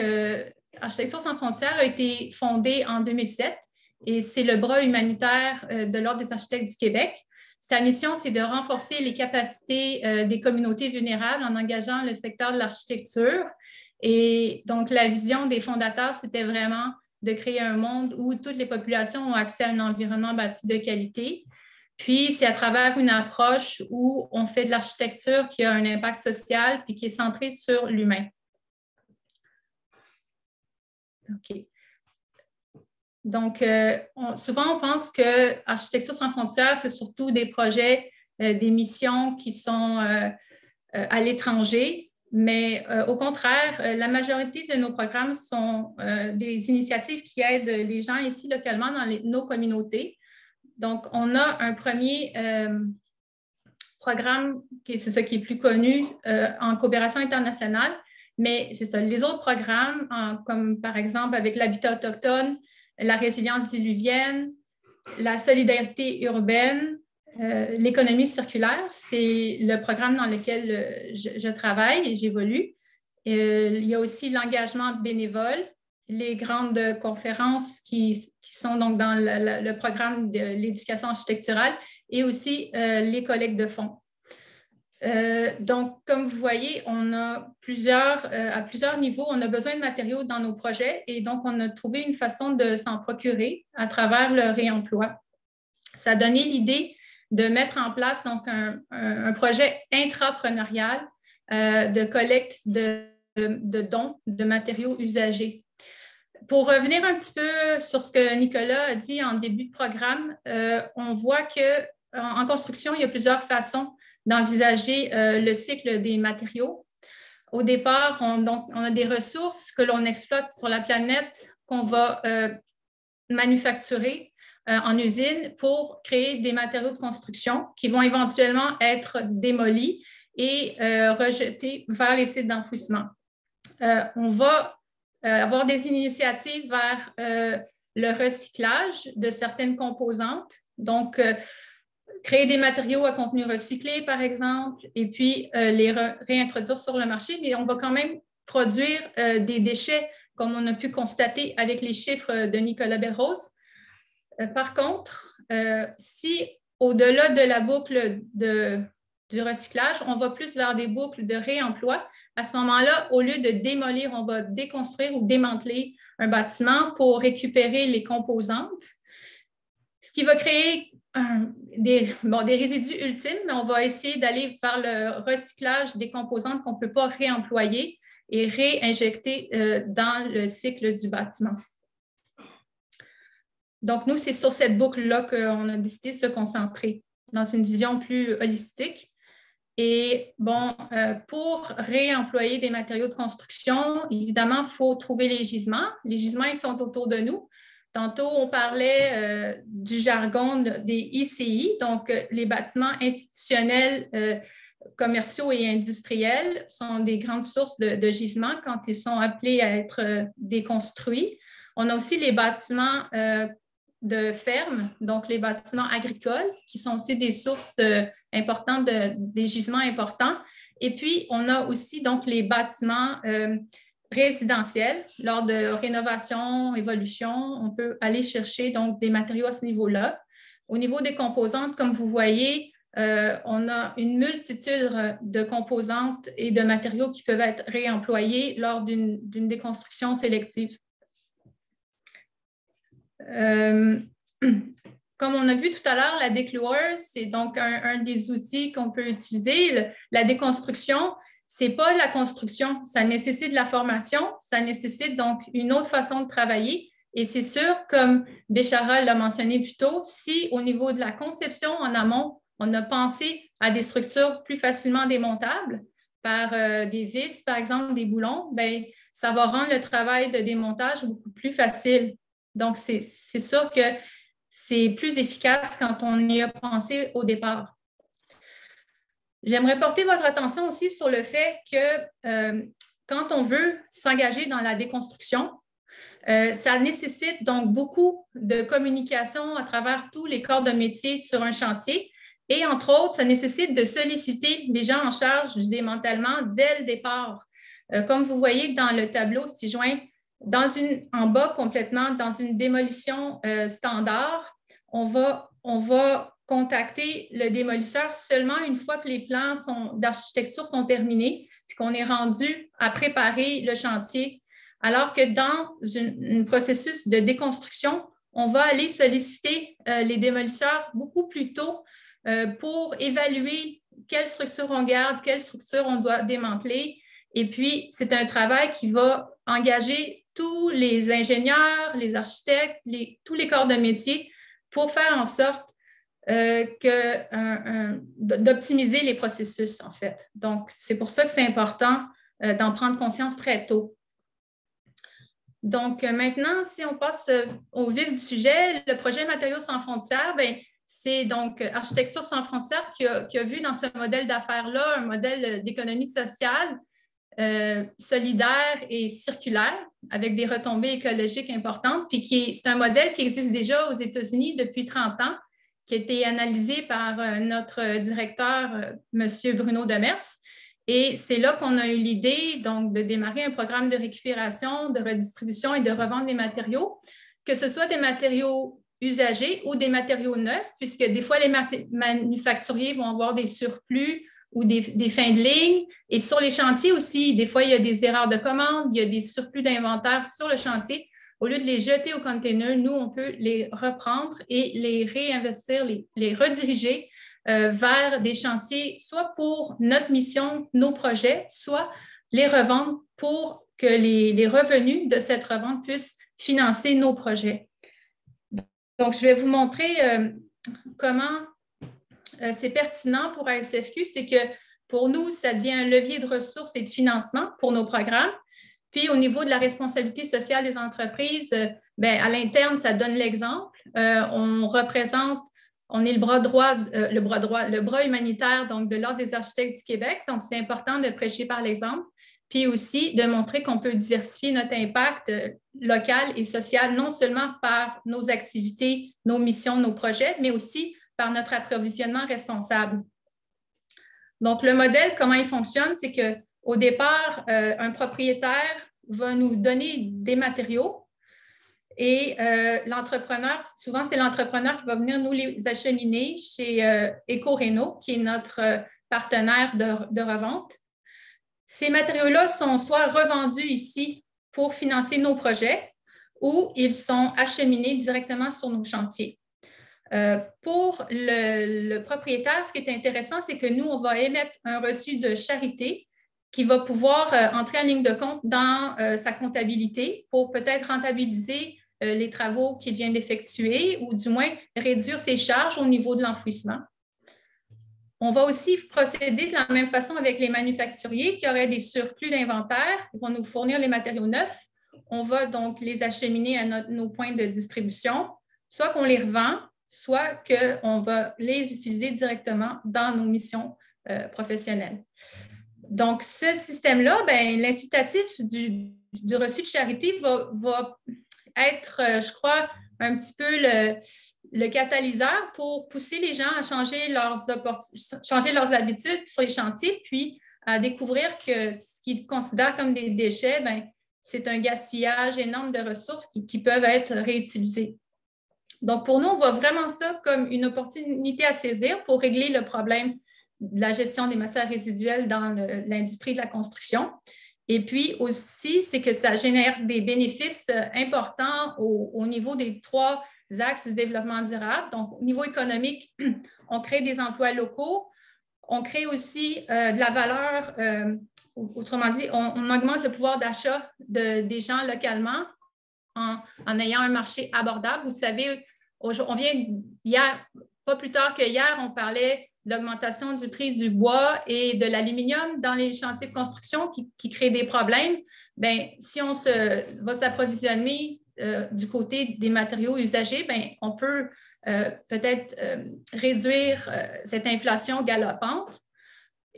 Architecture sans frontières a été fondée en 2007 et c'est le bras humanitaire euh, de l'Ordre des architectes du Québec. Sa mission, c'est de renforcer les capacités euh, des communautés vulnérables en engageant le secteur de l'architecture. Et donc, la vision des fondateurs, c'était vraiment de créer un monde où toutes les populations ont accès à un environnement bâti de qualité. Puis, c'est à travers une approche où on fait de l'architecture qui a un impact social puis qui est centrée sur l'humain. OK. Donc, euh, souvent, on pense que Architecture sans frontières, c'est surtout des projets, euh, des missions qui sont euh, à l'étranger, mais au contraire, la majorité de nos programmes sont des initiatives qui aident les gens ici localement dans nos communautés. Donc, on a un premier programme, c'est ce qui est plus connu en coopération internationale, mais c'est ça. Les autres programmes, comme par exemple avec l'habitat autochtone, la résilience diluvienne, la solidarité urbaine, euh, l'économie circulaire, c'est le programme dans lequel euh, je, travaille et j'évolue. Euh, il y a aussi l'engagement bénévole, les grandes conférences qui, sont donc dans le programme de l'éducation architecturale et aussi les collectes de fonds. Euh, donc, comme vous voyez, on a plusieurs, euh, à plusieurs niveaux, on a besoin de matériaux dans nos projets et donc on a trouvé une façon de s'en procurer à travers le réemploi. Ça a donné l'idée de mettre en place donc un, projet intrapreneurial euh, de collecte de, dons de matériaux usagés. Pour revenir un petit peu sur ce que Nicolas a dit en début de programme, on voit que en construction, il y a plusieurs façons d'envisager euh, le cycle des matériaux. Au départ, on, a des ressources que l'on exploite sur la planète qu'on va euh, manufacturer euh, en usine pour créer des matériaux de construction qui vont éventuellement être démolis et rejetés vers les sites d'enfouissement. on va avoir des initiatives vers le recyclage de certaines composantes. Donc, créer des matériaux à contenu recyclé, par exemple, et puis euh, les réintroduire sur le marché, mais on va quand même produire euh, des déchets, comme on a pu constater avec les chiffres de Nicolas Belrose. Euh, par contre, si au-delà de la boucle du recyclage, on va plus vers des boucles de réemploi, à ce moment-là, au lieu de démolir, on va déconstruire ou démanteler un bâtiment pour récupérer les composantes, ce qui va créer des, des résidus ultimes, mais on va essayer d'aller vers le recyclage des composantes qu'on ne peut pas réemployer et réinjecter euh, dans le cycle du bâtiment. Donc, nous, c'est sur cette boucle-là qu'on a décidé de se concentrer dans une vision plus holistique. Et bon, euh, pour réemployer des matériaux de construction, évidemment, il faut trouver les gisements. Les gisements, ils sont autour de nous. Tantôt, on parlait euh, du jargon des ICI, donc euh, les bâtiments institutionnels, euh, commerciaux et industriels sont des grandes sources de, gisements quand ils sont appelés à être déconstruits. On a aussi les bâtiments de ferme, donc les bâtiments agricoles, qui sont aussi des sources importantes, de, des gisements importants. Et puis, on a aussi donc les bâtiments résidentiel, lors de rénovation, évolution, on peut aller chercher donc des matériaux à ce niveau-là. Au niveau des composantes, comme vous voyez, euh, on a une multitude de composantes et de matériaux qui peuvent être réemployés lors d'une déconstruction sélective. Euh, comme on a vu tout à l'heure, la décloueuse, c'est donc un, des outils qu'on peut utiliser. La déconstruction, c'est pas la construction. Ça nécessite de la formation, ça nécessite donc une autre façon de travailler. Et c'est sûr, comme Béchara l'a mentionné plus tôt, si au niveau de la conception en amont, on a pensé à des structures plus facilement démontables par euh, des vis, par exemple, des boulons, ben, ça va rendre le travail de démontage beaucoup plus facile. Donc, c'est sûr que c'est plus efficace quand on y a pensé au départ. J'aimerais porter votre attention aussi sur le fait que euh, quand on veut s'engager dans la déconstruction, euh, ça nécessite donc beaucoup de communication à travers tous les corps de métier sur un chantier. Et entre autres, ça nécessite de solliciter les gens en charge du démantèlement dès le départ. Euh, comme vous voyez dans le tableau ci-joint, dans en bas complètement, dans une démolition standard, on va, on va contacter le démolisseur seulement une fois que les plans d'architecture sont terminés, puis qu'on est rendu à préparer le chantier. Alors que dans un processus de déconstruction, on va aller solliciter euh, les démolisseurs beaucoup plus tôt euh, pour évaluer quelle structure on garde, quelle structure on doit démanteler. Et puis, c'est un travail qui va engager tous les ingénieurs, les architectes, tous les corps de métier pour faire en sorte euh, d'optimiser les processus, en fait. Donc, c'est pour ça que c'est important euh, d'en prendre conscience très tôt. Donc, euh, maintenant, si on passe au vif du sujet, le projet Matériaux sans frontières, ben, c'est donc Architecture sans frontières qui a, vu dans ce modèle d'affaires-là un modèle d'économie sociale solidaire et circulaire avec des retombées écologiques importantes, puis c'est un modèle qui existe déjà aux États-Unis depuis 30 ans qui a été analysé par euh, notre directeur, euh, M. Bruno Demers. Et c'est là qu'on a eu l'idée de démarrer un programme de récupération, de redistribution et de revente des matériaux, que ce soit des matériaux usagés ou des matériaux neufs, puisque des fois, les manufacturiers vont avoir des surplus ou des, fins de ligne. Et sur les chantiers aussi, des fois, il y a des erreurs de commande, il y a des surplus d'inventaire sur le chantier. Au lieu de les jeter au container, nous, on peut les reprendre et les réinvestir, les, rediriger euh, vers des chantiers, soit pour notre mission, nos projets, soit les revendre pour que les, revenus de cette revente puissent financer nos projets. Donc, je vais vous montrer euh, comment euh, c'est pertinent pour ASFQ. C'est que pour nous, ça devient un levier de ressources et de financement pour nos programmes. Puis au niveau de la responsabilité sociale des entreprises, euh, ben, à l'interne, ça donne l'exemple. Euh, on représente, on est le bras droit, euh, le bras droit, le bras humanitaire donc de l'Ordre des architectes du Québec. Donc, c'est important de prêcher par l'exemple. Puis aussi de montrer qu'on peut diversifier notre impact local et social, non seulement par nos activités, nos missions, nos projets, mais aussi par notre approvisionnement responsable. Donc, le modèle, comment il fonctionne, c'est que au départ, euh, un propriétaire va nous donner des matériaux et euh, l'entrepreneur, souvent c'est l'entrepreneur qui va venir nous les acheminer chez euh, EcoReno, qui est notre partenaire de, revente. Ces matériaux-là sont soit revendus ici pour financer nos projets ou ils sont acheminés directement sur nos chantiers. pour le, propriétaire, ce qui est intéressant, c'est que nous, on va émettre un reçu de charité qui va pouvoir euh, entrer en ligne de compte dans euh, sa comptabilité pour peut-être rentabiliser euh, les travaux qu'il vient d'effectuer ou du moins réduire ses charges au niveau de l'enfouissement. On va aussi procéder de la même façon avec les manufacturiers qui auraient des surplus d'inventaire. Ils vont nous fournir les matériaux neufs. On va donc les acheminer à nos points de distribution, soit qu'on les revend, soit qu'on va les utiliser directement dans nos missions professionnelles. Donc, ce système-là, ben, l'incitatif du, reçu de charité va, être, euh, je crois, un petit peu le, catalyseur pour pousser les gens à changer leurs, changer leurs habitudes sur les chantiers, puis à découvrir que ce qu'ils considèrent comme des déchets, ben, c'est un gaspillage énorme de ressources qui, qui, peuvent être réutilisées. Donc, pour nous, on voit vraiment ça comme une opportunité à saisir pour régler le problème de la gestion des matières résiduelles dans l'industrie de la construction. Et puis aussi, c'est que ça génère des bénéfices euh, importants au, niveau des trois axes du développement durable. Donc, au niveau économique, on crée des emplois locaux, on crée aussi euh, de la valeur, euh, autrement dit, on, augmente le pouvoir d'achat de, des gens localement en, en, ayant un marché abordable. Vous savez, on vient hier, pas plus tard que hier, on parlait l'augmentation du prix du bois et de l'aluminium dans les chantiers de construction qui, créent des problèmes, bien, si on se, va s'approvisionner du côté des matériaux usagés, ben, on peut peut-être réduire cette inflation galopante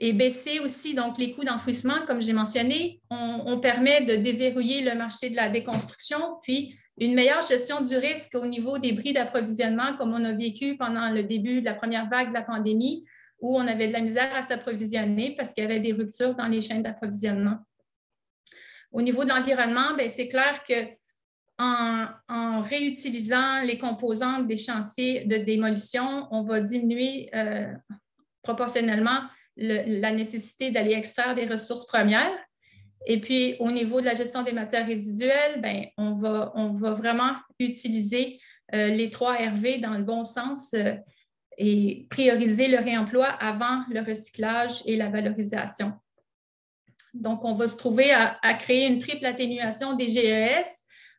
et baisser aussi donc, les coûts d'enfouissement, comme j'ai mentionné. On, permet de déverrouiller le marché de la déconstruction, puis une meilleure gestion du risque au niveau des bris d'approvisionnement, comme on a vécu pendant le début de la première vague de la pandémie, où on avait de la misère à s'approvisionner parce qu'il y avait des ruptures dans les chaînes d'approvisionnement. Au niveau de l'environnement, ben, c'est clair que en, réutilisant les composantes des chantiers de démolition, on va diminuer euh, proportionnellement la nécessité d'aller extraire des ressources premières. Et puis, au niveau de la gestion des matières résiduelles, ben, on, va, on va vraiment utiliser euh, les trois RV dans le bon sens euh, et prioriser le réemploi avant le recyclage et la valorisation. Donc, on va se trouver à, créer une triple atténuation des GES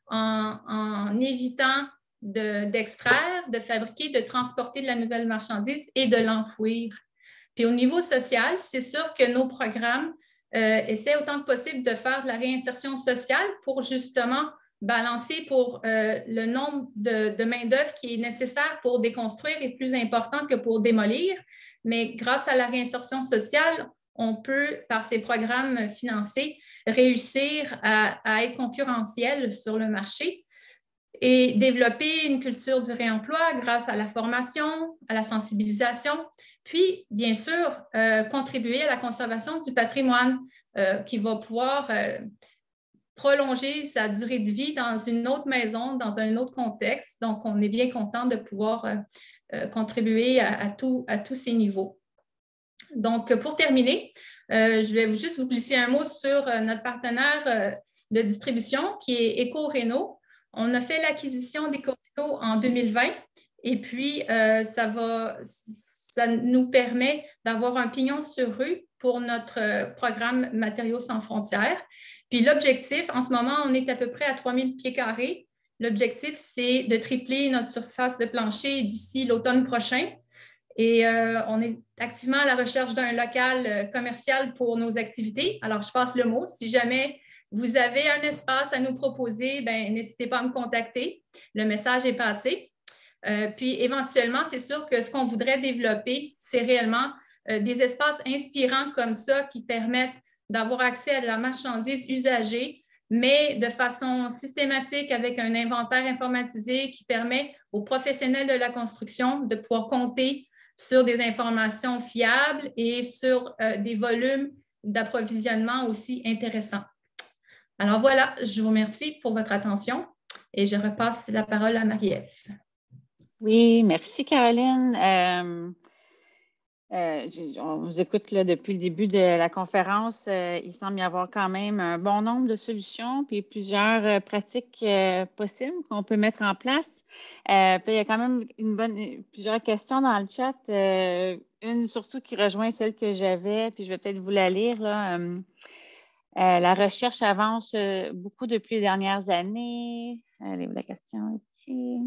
en, évitant d'extraire, de, fabriquer, de transporter de la nouvelle marchandise et de l'enfouir. Puis au niveau social, c'est sûr que nos programmes euh, essaient autant que possible de faire de la réinsertion sociale pour justement balancer pour euh, le nombre de, main-d'œuvre qui est nécessaire pour déconstruire est plus important que pour démolir. Mais grâce à la réinsertion sociale, on peut, par ces programmes financés, réussir à, à être concurrentiel sur le marché et développer une culture du réemploi grâce à la formation, à la sensibilisation, puis, bien sûr, euh, contribuer à la conservation du patrimoine euh, qui va pouvoir euh, prolonger sa durée de vie dans une autre maison, dans un autre contexte. Donc, on est bien content de pouvoir contribuer à, tous ces niveaux. Donc, pour terminer, je vais juste vous glisser un mot sur notre partenaire de distribution qui est EcoReno. On a fait l'acquisition d'EcoReno en 2020 et puis ça va ça nous permet d'avoir un pignon sur rue pour notre euh, programme Matériaux sans frontières. Puis l'objectif, en ce moment, on est à peu près à 3000 pieds carrés. L'objectif, c'est de tripler notre surface de plancher d'ici l'automne prochain. Et euh, on est activement à la recherche d'un local euh, commercial pour nos activités. Alors, je passe le mot. Si jamais vous avez un espace à nous proposer, ben, n'hésitez pas à me contacter. Le message est passé. Euh, puis éventuellement, c'est sûr que ce qu'on voudrait développer, c'est réellement euh, des espaces inspirants comme ça qui permettent d'avoir accès à de la marchandise usagée, mais de façon systématique avec un inventaire informatisé qui permet aux professionnels de la construction de pouvoir compter sur des informations fiables et sur euh, des volumes d'approvisionnement aussi intéressants. Alors voilà, je vous remercie pour votre attention et je repasse la parole à Marie-Ève. Oui, merci Caroline. Euh, euh, on vous écoute depuis le début de la conférence. Euh, il semble y avoir quand même un bon nombre de solutions puis plusieurs pratiques possibles qu'on peut mettre en place. puis il y a quand même plusieurs questions dans le chat. une surtout qui rejoint celle que j'avais, puis je vais peut-être vous la lire. La recherche avance beaucoup depuis les dernières années. Allez, la question ici.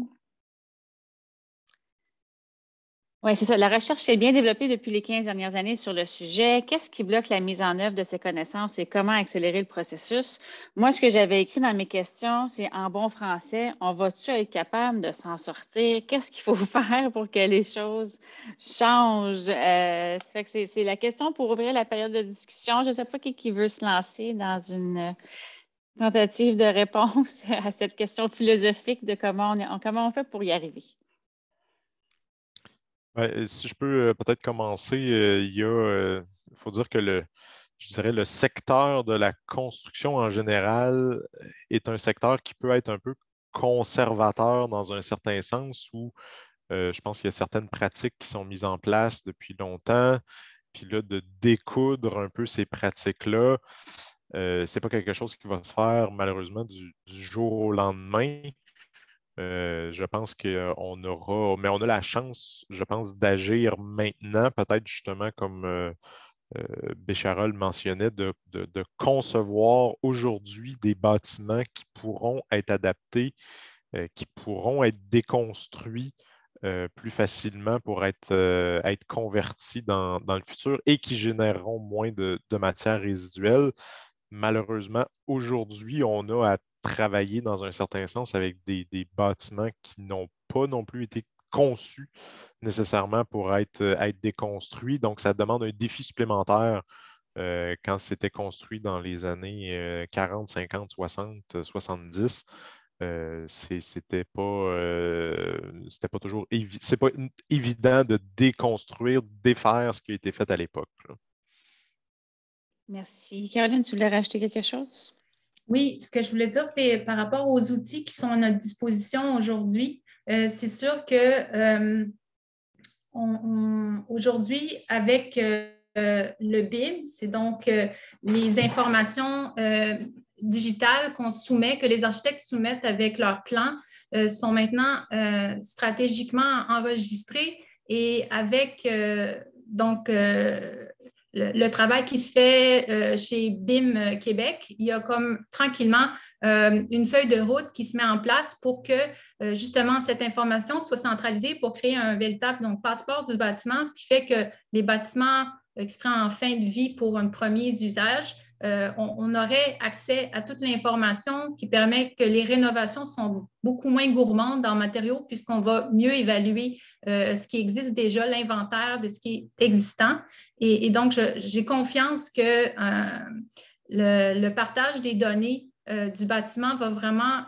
Oui, c'est ça. La recherche est bien développée depuis les 15 dernières années sur le sujet. Qu'est-ce qui bloque la mise en œuvre de ces connaissances et comment accélérer le processus? Moi, ce que j'avais écrit dans mes questions, c'est en bon français, on va-tu être capable de s'en sortir? Qu'est-ce qu'il faut faire pour que les choses changent? Euh, c'est la question pour ouvrir la période de discussion. Je ne sais pas qui, veut se lancer dans une tentative de réponse à cette question philosophique de comment on fait pour y arriver si je peux euh, peut-être commencer, euh, il y a, euh, faut dire que le, je dirais le secteur de la construction en général est un secteur qui peut être un peu conservateur dans un certain sens où je pense qu'il y a certaines pratiques qui sont mises en place depuis longtemps. Puis là, de découdre un peu ces pratiques-là, ce n'est pas quelque chose qui va se faire malheureusement du jour au lendemain. Euh, je pense qu'on aura, mais on a la chance, je pense, d'agir maintenant, peut-être justement comme euh, euh, Bécharol mentionnait, de, concevoir aujourd'hui des bâtiments qui pourront être adaptés, qui pourront être déconstruits plus facilement pour être, convertis dans, le futur et qui généreront moins de, de matières résiduelles. Malheureusement, aujourd'hui, on a à travailler dans un certain sens avec des, bâtiments qui n'ont pas non plus été conçus nécessairement pour être, être déconstruits. Donc, ça demande un défi supplémentaire quand c'était construit dans les années 40, 50, 60, 70. c'était pas, pas toujours pas évident de déconstruire, défaire ce qui a été fait à l'époque. Merci. Caroline, tu voulais rajouter quelque chose? Oui, ce que je voulais dire, c'est par rapport aux outils qui sont à notre disposition aujourd'hui. Euh, c'est sûr que euh, aujourd'hui, avec euh, le BIM, c'est donc les informations digitales qu'on soumet, que les architectes soumettent avec leurs plans, sont maintenant stratégiquement enregistrés et avec donc le, travail qui se fait euh, chez BIM euh, Québec, il y a comme tranquillement euh, une feuille de route qui se met en place pour que justement cette information soit centralisée pour créer un véritable passeport du bâtiment, ce qui fait que les bâtiments qui en fin de vie pour un premier usage euh, on, aurait accès à toute l'information qui permet que les rénovations sont beaucoup moins gourmandes en matériaux puisqu'on va mieux évaluer euh, ce qui existe déjà, l'inventaire de ce qui est existant. Et, donc, j'ai confiance que euh, le, partage des données du bâtiment va vraiment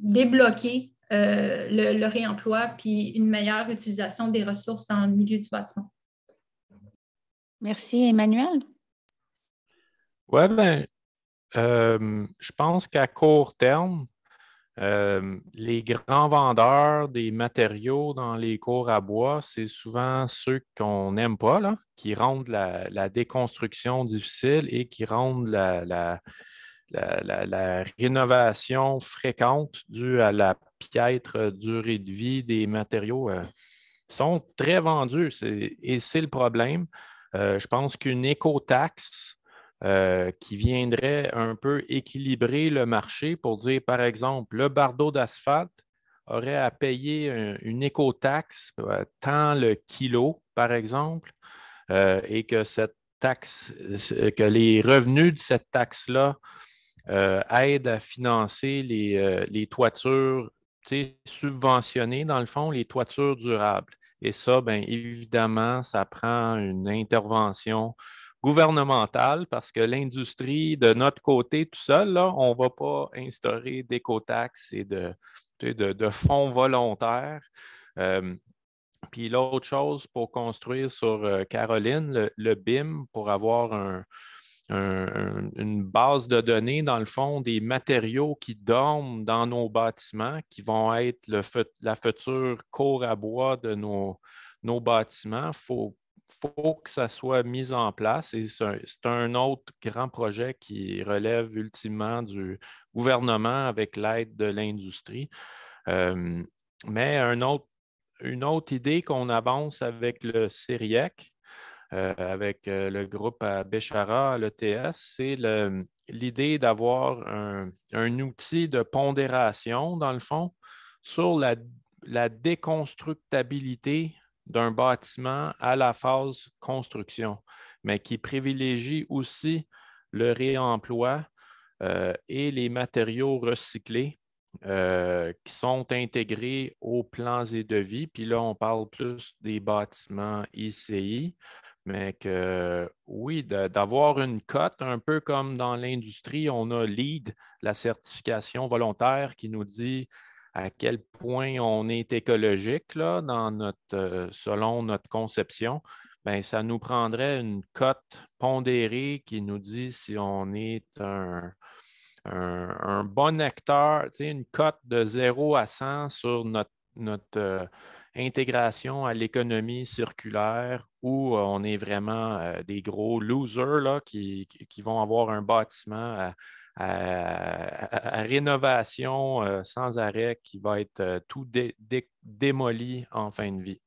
débloquer le, le réemploi puis une meilleure utilisation des ressources dans le milieu du bâtiment. Merci, Emmanuel. Oui, ben, euh, je pense qu'à court terme, euh, les grands vendeurs des matériaux dans les cours à bois, c'est souvent ceux qu'on n'aime pas, là, qui rendent la, déconstruction difficile et qui rendent la, rénovation fréquente due à la piètre durée de vie des matériaux. Euh, sont très vendus et c'est le problème. je pense qu'une écotaxe euh, qui viendrait un peu équilibrer le marché pour dire, par exemple, le bardeau d'asphalte aurait à payer une écotaxe, euh, tant le kilo, par exemple, euh, et que cette taxe, que les revenus de cette taxe-là aident à financer les, les toitures subventionnées, dans le fond, les toitures durables. Et ça, bien évidemment, ça prend une intervention gouvernementale parce que l'industrie, de notre côté, tout seul, là, on ne va pas instaurer d'écotaxes et de, de, fonds volontaires. Euh, puis l'autre chose pour construire sur euh, Caroline, le, BIM, pour avoir une base de données, dans le fond, des matériaux qui dorment dans nos bâtiments, qui vont être le, la future cour à bois de nos, nos bâtiments. Il faut faut que ça soit mis en place et c'est un, autre grand projet qui relève ultimement du gouvernement avec l'aide de l'industrie. Euh, mais une autre idée qu'on avance avec le CIRIEC, euh, avec euh, le groupe à Béchara, à l'ETS, c'est l'idée d'avoir un, outil de pondération, dans le fond, sur la déconstructabilité d'un bâtiment à la phase construction, mais qui privilégie aussi le réemploi euh, et les matériaux recyclés euh, qui sont intégrés aux plans et devis. Puis là, on parle plus des bâtiments ICI, mais que oui, d'avoir une cote, un peu comme dans l'industrie, on a LEED, la certification volontaire qui nous dit à quel point on est écologique là, euh, selon notre conception, ben, ça nous prendrait une cote pondérée qui nous dit si on est un, bon acteur, une cote de 0 à 100 sur notre, euh, intégration à l'économie circulaire où euh, on est vraiment des gros losers là, qui, qui, vont avoir un bâtiment à, à, rénovation euh, sans arrêt qui va être euh, tout démoli en fin de vie.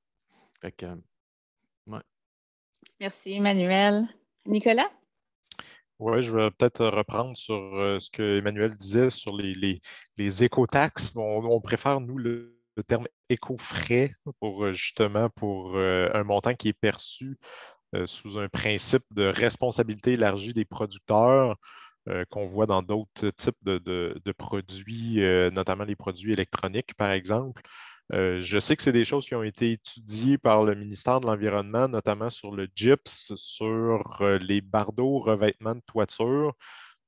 Merci, Emmanuel. Nicolas? Oui, je vais peut-être reprendre sur euh, ce que Emmanuel disait sur les, les, écotaxes. On, préfère, nous, le, terme éco-frais pour justement pour un montant qui est perçu sous un principe de responsabilité élargie des producteurs qu'on voit dans d'autres types de, produits, notamment les produits électroniques, par exemple. je sais que c'est des choses qui ont été étudiées par le ministère de l'Environnement, notamment sur le gyps, sur les bardeaux revêtements de toiture.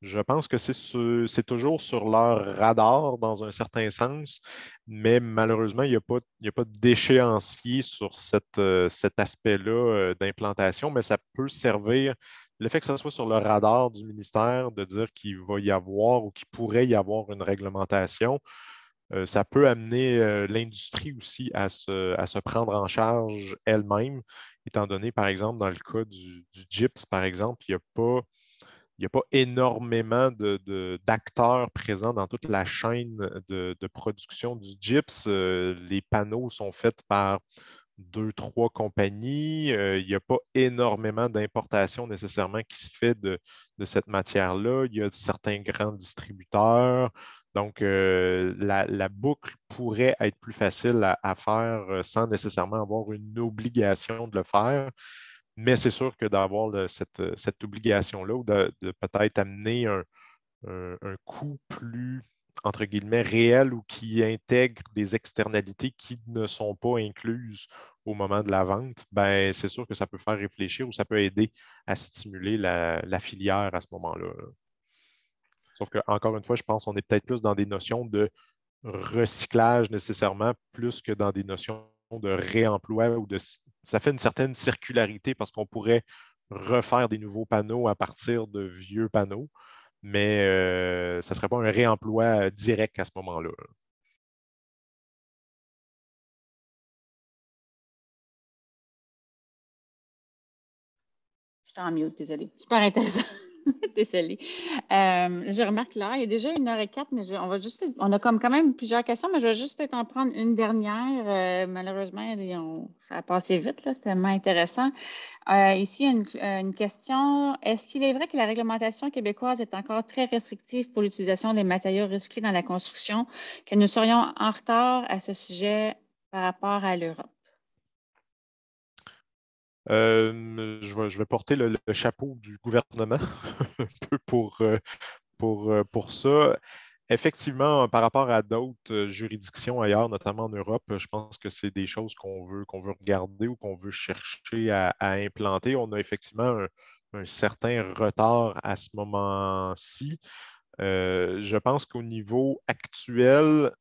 Je pense que c'est toujours sur leur radar dans un certain sens, mais malheureusement, il n'y a pas, pas d'échéancier sur euh, cet aspect-là euh, d'implantation, mais ça peut servir, le fait que ce soit sur le radar du ministère, de dire qu'il va y avoir ou qu'il pourrait y avoir une réglementation, euh, ça peut amener l'industrie aussi à se, prendre en charge elle-même, étant donné, par exemple, dans le cas du, gyps, par exemple, il n'y a pas a pas énormément d'acteurs présents dans toute la chaîne de, production du gyps. Euh, les panneaux sont faits par deux, trois compagnies. Euh, il n'y a pas énormément d'importation nécessairement qui se fait de, cette matière-là. Il y a certains grands distributeurs. Donc, euh, la, boucle pourrait être plus facile à, faire sans nécessairement avoir une obligation de le faire. Mais c'est sûr que d'avoir cette, obligation-là ou de, peut-être amener un, coût plus, entre guillemets, réel ou qui intègre des externalités qui ne sont pas incluses au moment de la vente, ben, c'est sûr que ça peut faire réfléchir ou ça peut aider à stimuler la, filière à ce moment-là. Sauf que, encore une fois, je pense qu'on est peut-être plus dans des notions de recyclage nécessairement, plus que dans des notions de réemploi ou de. Ça fait une certaine circularité parce qu'on pourrait refaire des nouveaux panneaux à partir de vieux panneaux, mais euh, ça ne serait pas un réemploi direct à ce moment-là. Je suis en mute, désolé. Super intéressant. Désolée. Euh, je remarque là, il y a déjà une heure et quatre, mais on va juste, on a comme quand même plusieurs questions, mais je vais juste en prendre une dernière. Euh, malheureusement, ça a passé vite, c'est tellement intéressant. Euh, ici, une, une question. Est-ce qu'il est vrai que la réglementation québécoise est encore très restrictive pour l'utilisation des matériaux recyclés dans la construction, que nous serions en retard à ce sujet par rapport à l'Europe? Euh, je, vais, porter le, chapeau du gouvernement un peu pour, euh, pour, euh, pour ça. Effectivement, par rapport à d'autres juridictions ailleurs, notamment en Europe, je pense que c'est des choses qu'on veut, qu'on veut regarder ou qu'on veut chercher à, implanter. On a effectivement un, certain retard à ce moment-ci. je pense qu'au niveau actuel,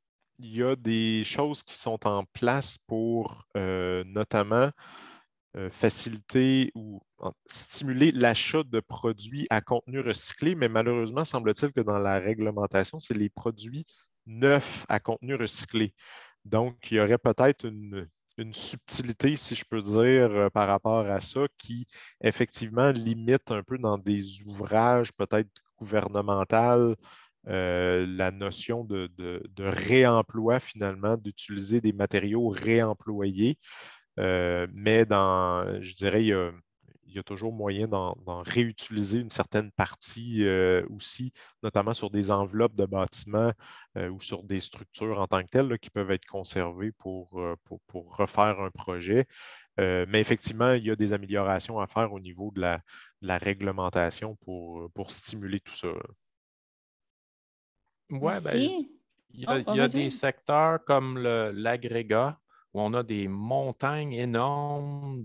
il y a des choses qui sont en place pour notamment euh, faciliter ou stimuler l'achat de produits à contenu recyclé, mais malheureusement, semble-t-il que dans la réglementation, c'est les produits neufs à contenu recyclé. Donc, il y aurait peut-être une, subtilité, si je peux dire, euh, par rapport à ça, qui effectivement limite un peu dans des ouvrages peut-être gouvernementaux euh, la notion de, réemploi finalement, d'utiliser des matériaux réemployés. Euh, mais dans, je dirais, il y a, toujours moyen d'en réutiliser une certaine partie euh, aussi, notamment sur des enveloppes de bâtiments euh, ou sur des structures en tant que telles qui peuvent être conservées pour, pour, refaire un projet. mais effectivement, il y a des améliorations à faire au niveau de la, réglementation pour, pour, stimuler tout ça. Oui, ben, il y a, il y a des secteurs comme l'agrégat où on a des montagnes énormes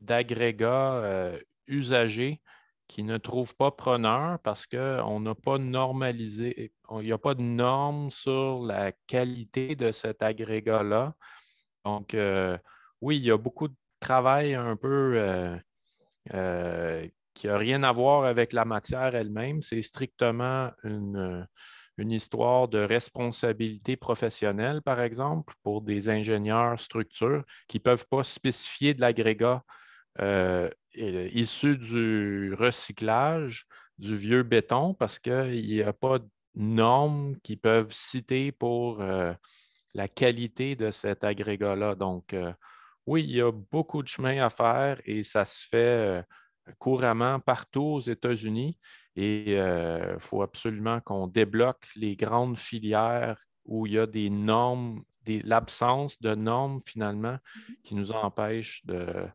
d'agrégats euh, usagés qui ne trouvent pas preneur parce qu'on n'a pas normalisé, il n'y a pas de normes sur la qualité de cet agrégat-là. Donc, euh, oui, il y a beaucoup de travail un peu euh, qui n'a rien à voir avec la matière elle-même. C'est strictement une, une histoire de responsabilité professionnelle, par exemple, pour des ingénieurs structures qui ne peuvent pas spécifier de l'agrégat euh, issu du recyclage du vieux béton parce qu'il n'y a pas de normes qui peuvent citer pour euh, la qualité de cet agrégat-là. Donc, euh, oui, il y a beaucoup de chemin à faire et ça se fait couramment partout aux États-Unis. Et il euh, faut absolument qu'on débloque les grandes filières où il y a des normes, l'absence de normes finalement mm-hmm. qui nous empêchent de,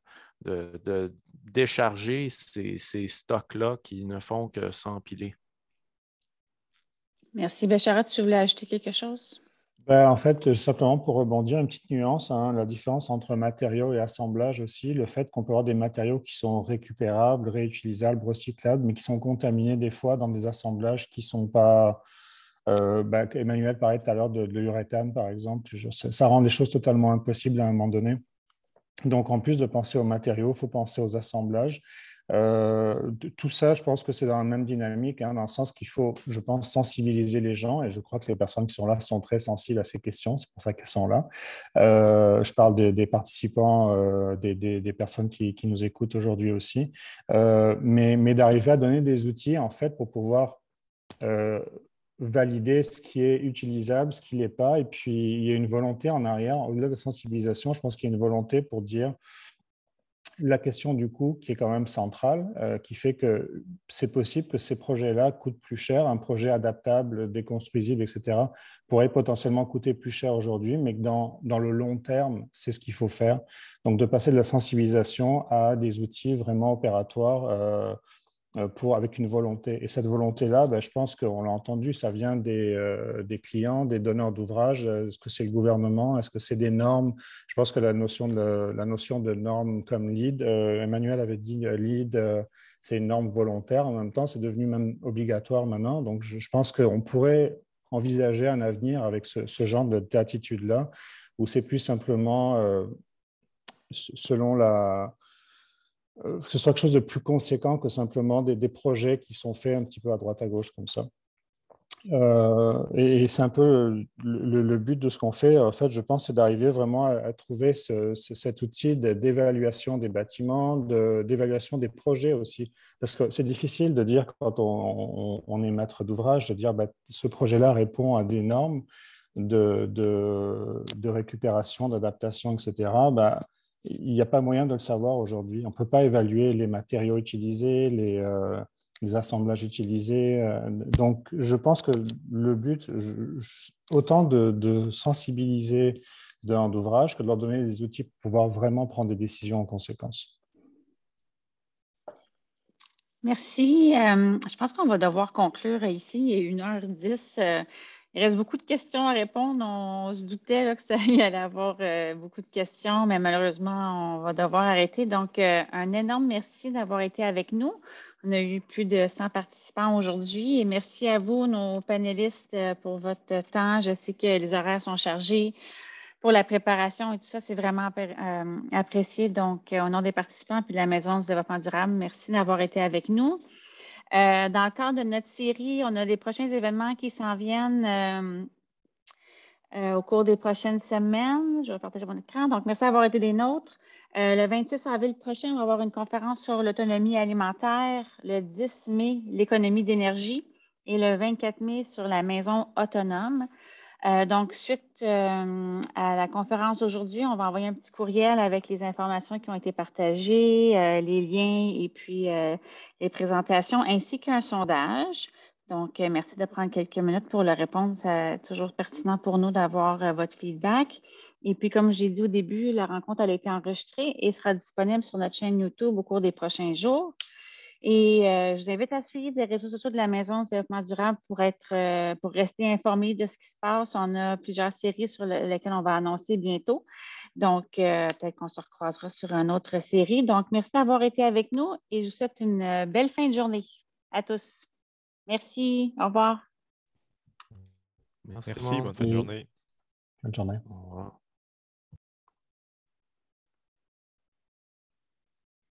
de, décharger ces, stocks-là qui ne font que s'empiler. Merci. Bécharat, tu voulais ajouter quelque chose? Ben, en fait, simplement pour rebondir, une petite nuance, hein, la différence entre matériaux et assemblage aussi, le fait qu'on peut avoir des matériaux qui sont récupérables, réutilisables, recyclables, mais qui sont contaminés des fois dans des assemblages qui ne sont pas... Euh, ben, Emmanuel parlait tout à l'heure de, l'uréthane, par exemple. ça, rend les choses totalement impossibles à un moment donné. Donc, en plus de penser aux matériaux, il faut penser aux assemblages. Euh, tout ça, je pense que c'est dans la même dynamique, hein, dans le sens qu'il faut, je pense, sensibiliser les gens, et je crois que les personnes qui sont là sont très sensibles à ces questions, c'est pour ça qu'elles sont là. Euh, je parle des, participants, euh, des, personnes qui, nous écoutent aujourd'hui aussi, mais, d'arriver à donner des outils, en fait, pour pouvoir valider ce qui est utilisable, ce qui n'est pas. Et puis, il y a une volonté en arrière, au-delà de la sensibilisation, je pense qu'il y a une volonté pour dire la question du coût qui est quand même centrale, euh, qui fait que c'est possible que ces projets-là coûtent plus cher. Un projet adaptable, déconstruisible, etc., pourrait potentiellement coûter plus cher aujourd'hui, mais que dans, dans le long terme, c'est ce qu'il faut faire. Donc, de passer de la sensibilisation à des outils vraiment opératoires. Euh, pour, avec une volonté. Et cette volonté-là, ben, je pense qu'on l'a entendu, ça vient des, euh, clients, des donneurs d'ouvrages. Est-ce que c'est le gouvernement? Est-ce que c'est des normes? Je pense que la notion de, la notion de normes comme euh, Emmanuel avait dit LEED, c'est une norme volontaire. En même temps, c'est devenu même obligatoire maintenant. Donc, je, pense qu'on pourrait envisager un avenir avec ce, ce genre d'attitude-là, où c'est plus simplement, selon la euh, que ce soit quelque chose de plus conséquent que simplement des, projets qui sont faits un petit peu à droite à gauche comme ça. Euh, et, c'est un peu le, but de ce qu'on fait. En fait, je pense, c'est d'arriver vraiment à, trouver cet outil d'évaluation des bâtiments, d'évaluation des projets aussi. Parce que c'est difficile de dire quand on, est maître d'ouvrage, de dire bah, ce projet-là répond à des normes de, de, récupération, d'adaptation, etc. il n'y a pas moyen de le savoir aujourd'hui. On ne peut pas évaluer les matériaux utilisés, les, euh, assemblages utilisés. Euh, donc, je pense que le but, autant de, sensibiliser dans d'ouvrage que de leur donner des outils pour pouvoir vraiment prendre des décisions en conséquence. Merci. Euh, je pense qu'on va devoir conclure ici. Il est 1h10. Il reste beaucoup de questions à répondre. On se doutait que ça allait avoir euh, beaucoup de questions, mais malheureusement, on va devoir arrêter. Donc, euh, un énorme merci d'avoir été avec nous. On a eu plus de 100 participants aujourd'hui et merci à vous, nos panélistes, euh, pour votre temps. Je sais que les horaires sont chargés pour la préparation et tout ça. C'est vraiment apprécié. Donc, au nom des participants et de la Maison du développement durable, merci d'avoir été avec nous. Euh, dans le cadre de notre série, on a des prochains événements qui s'en viennent euh, euh, au cours des prochaines semaines. Je vais partager mon écran. Donc, merci d'avoir été des nôtres. le 26 avril prochain, on va avoir une conférence sur l'autonomie alimentaire. Le 10 mai, l'économie d'énergie. Et le 24 mai, sur la maison autonome. Euh, donc, suite euh, à la conférence d'aujourd'hui, on va envoyer un petit courriel avec les informations qui ont été partagées, euh, les liens et puis les présentations, ainsi qu'un sondage. Donc, merci de prendre quelques minutes pour le répondre. C'est toujours pertinent pour nous d'avoir votre feedback. Et puis, comme j'ai dit au début, la rencontre a été enregistrée et sera disponible sur notre chaîne YouTube au cours des prochains jours. Et euh, je vous invite à suivre les réseaux sociaux de la Maison de développement durable pour, être, euh, pour rester informé de ce qui se passe. On a plusieurs séries sur lesquelles on va annoncer bientôt. Donc, euh, peut-être qu'on se recroisera sur une autre série. Donc, merci d'avoir été avec nous et je vous souhaite une belle fin de journée à tous. Merci. Au revoir. Merci, bonne journée. Bonne journée. Au revoir.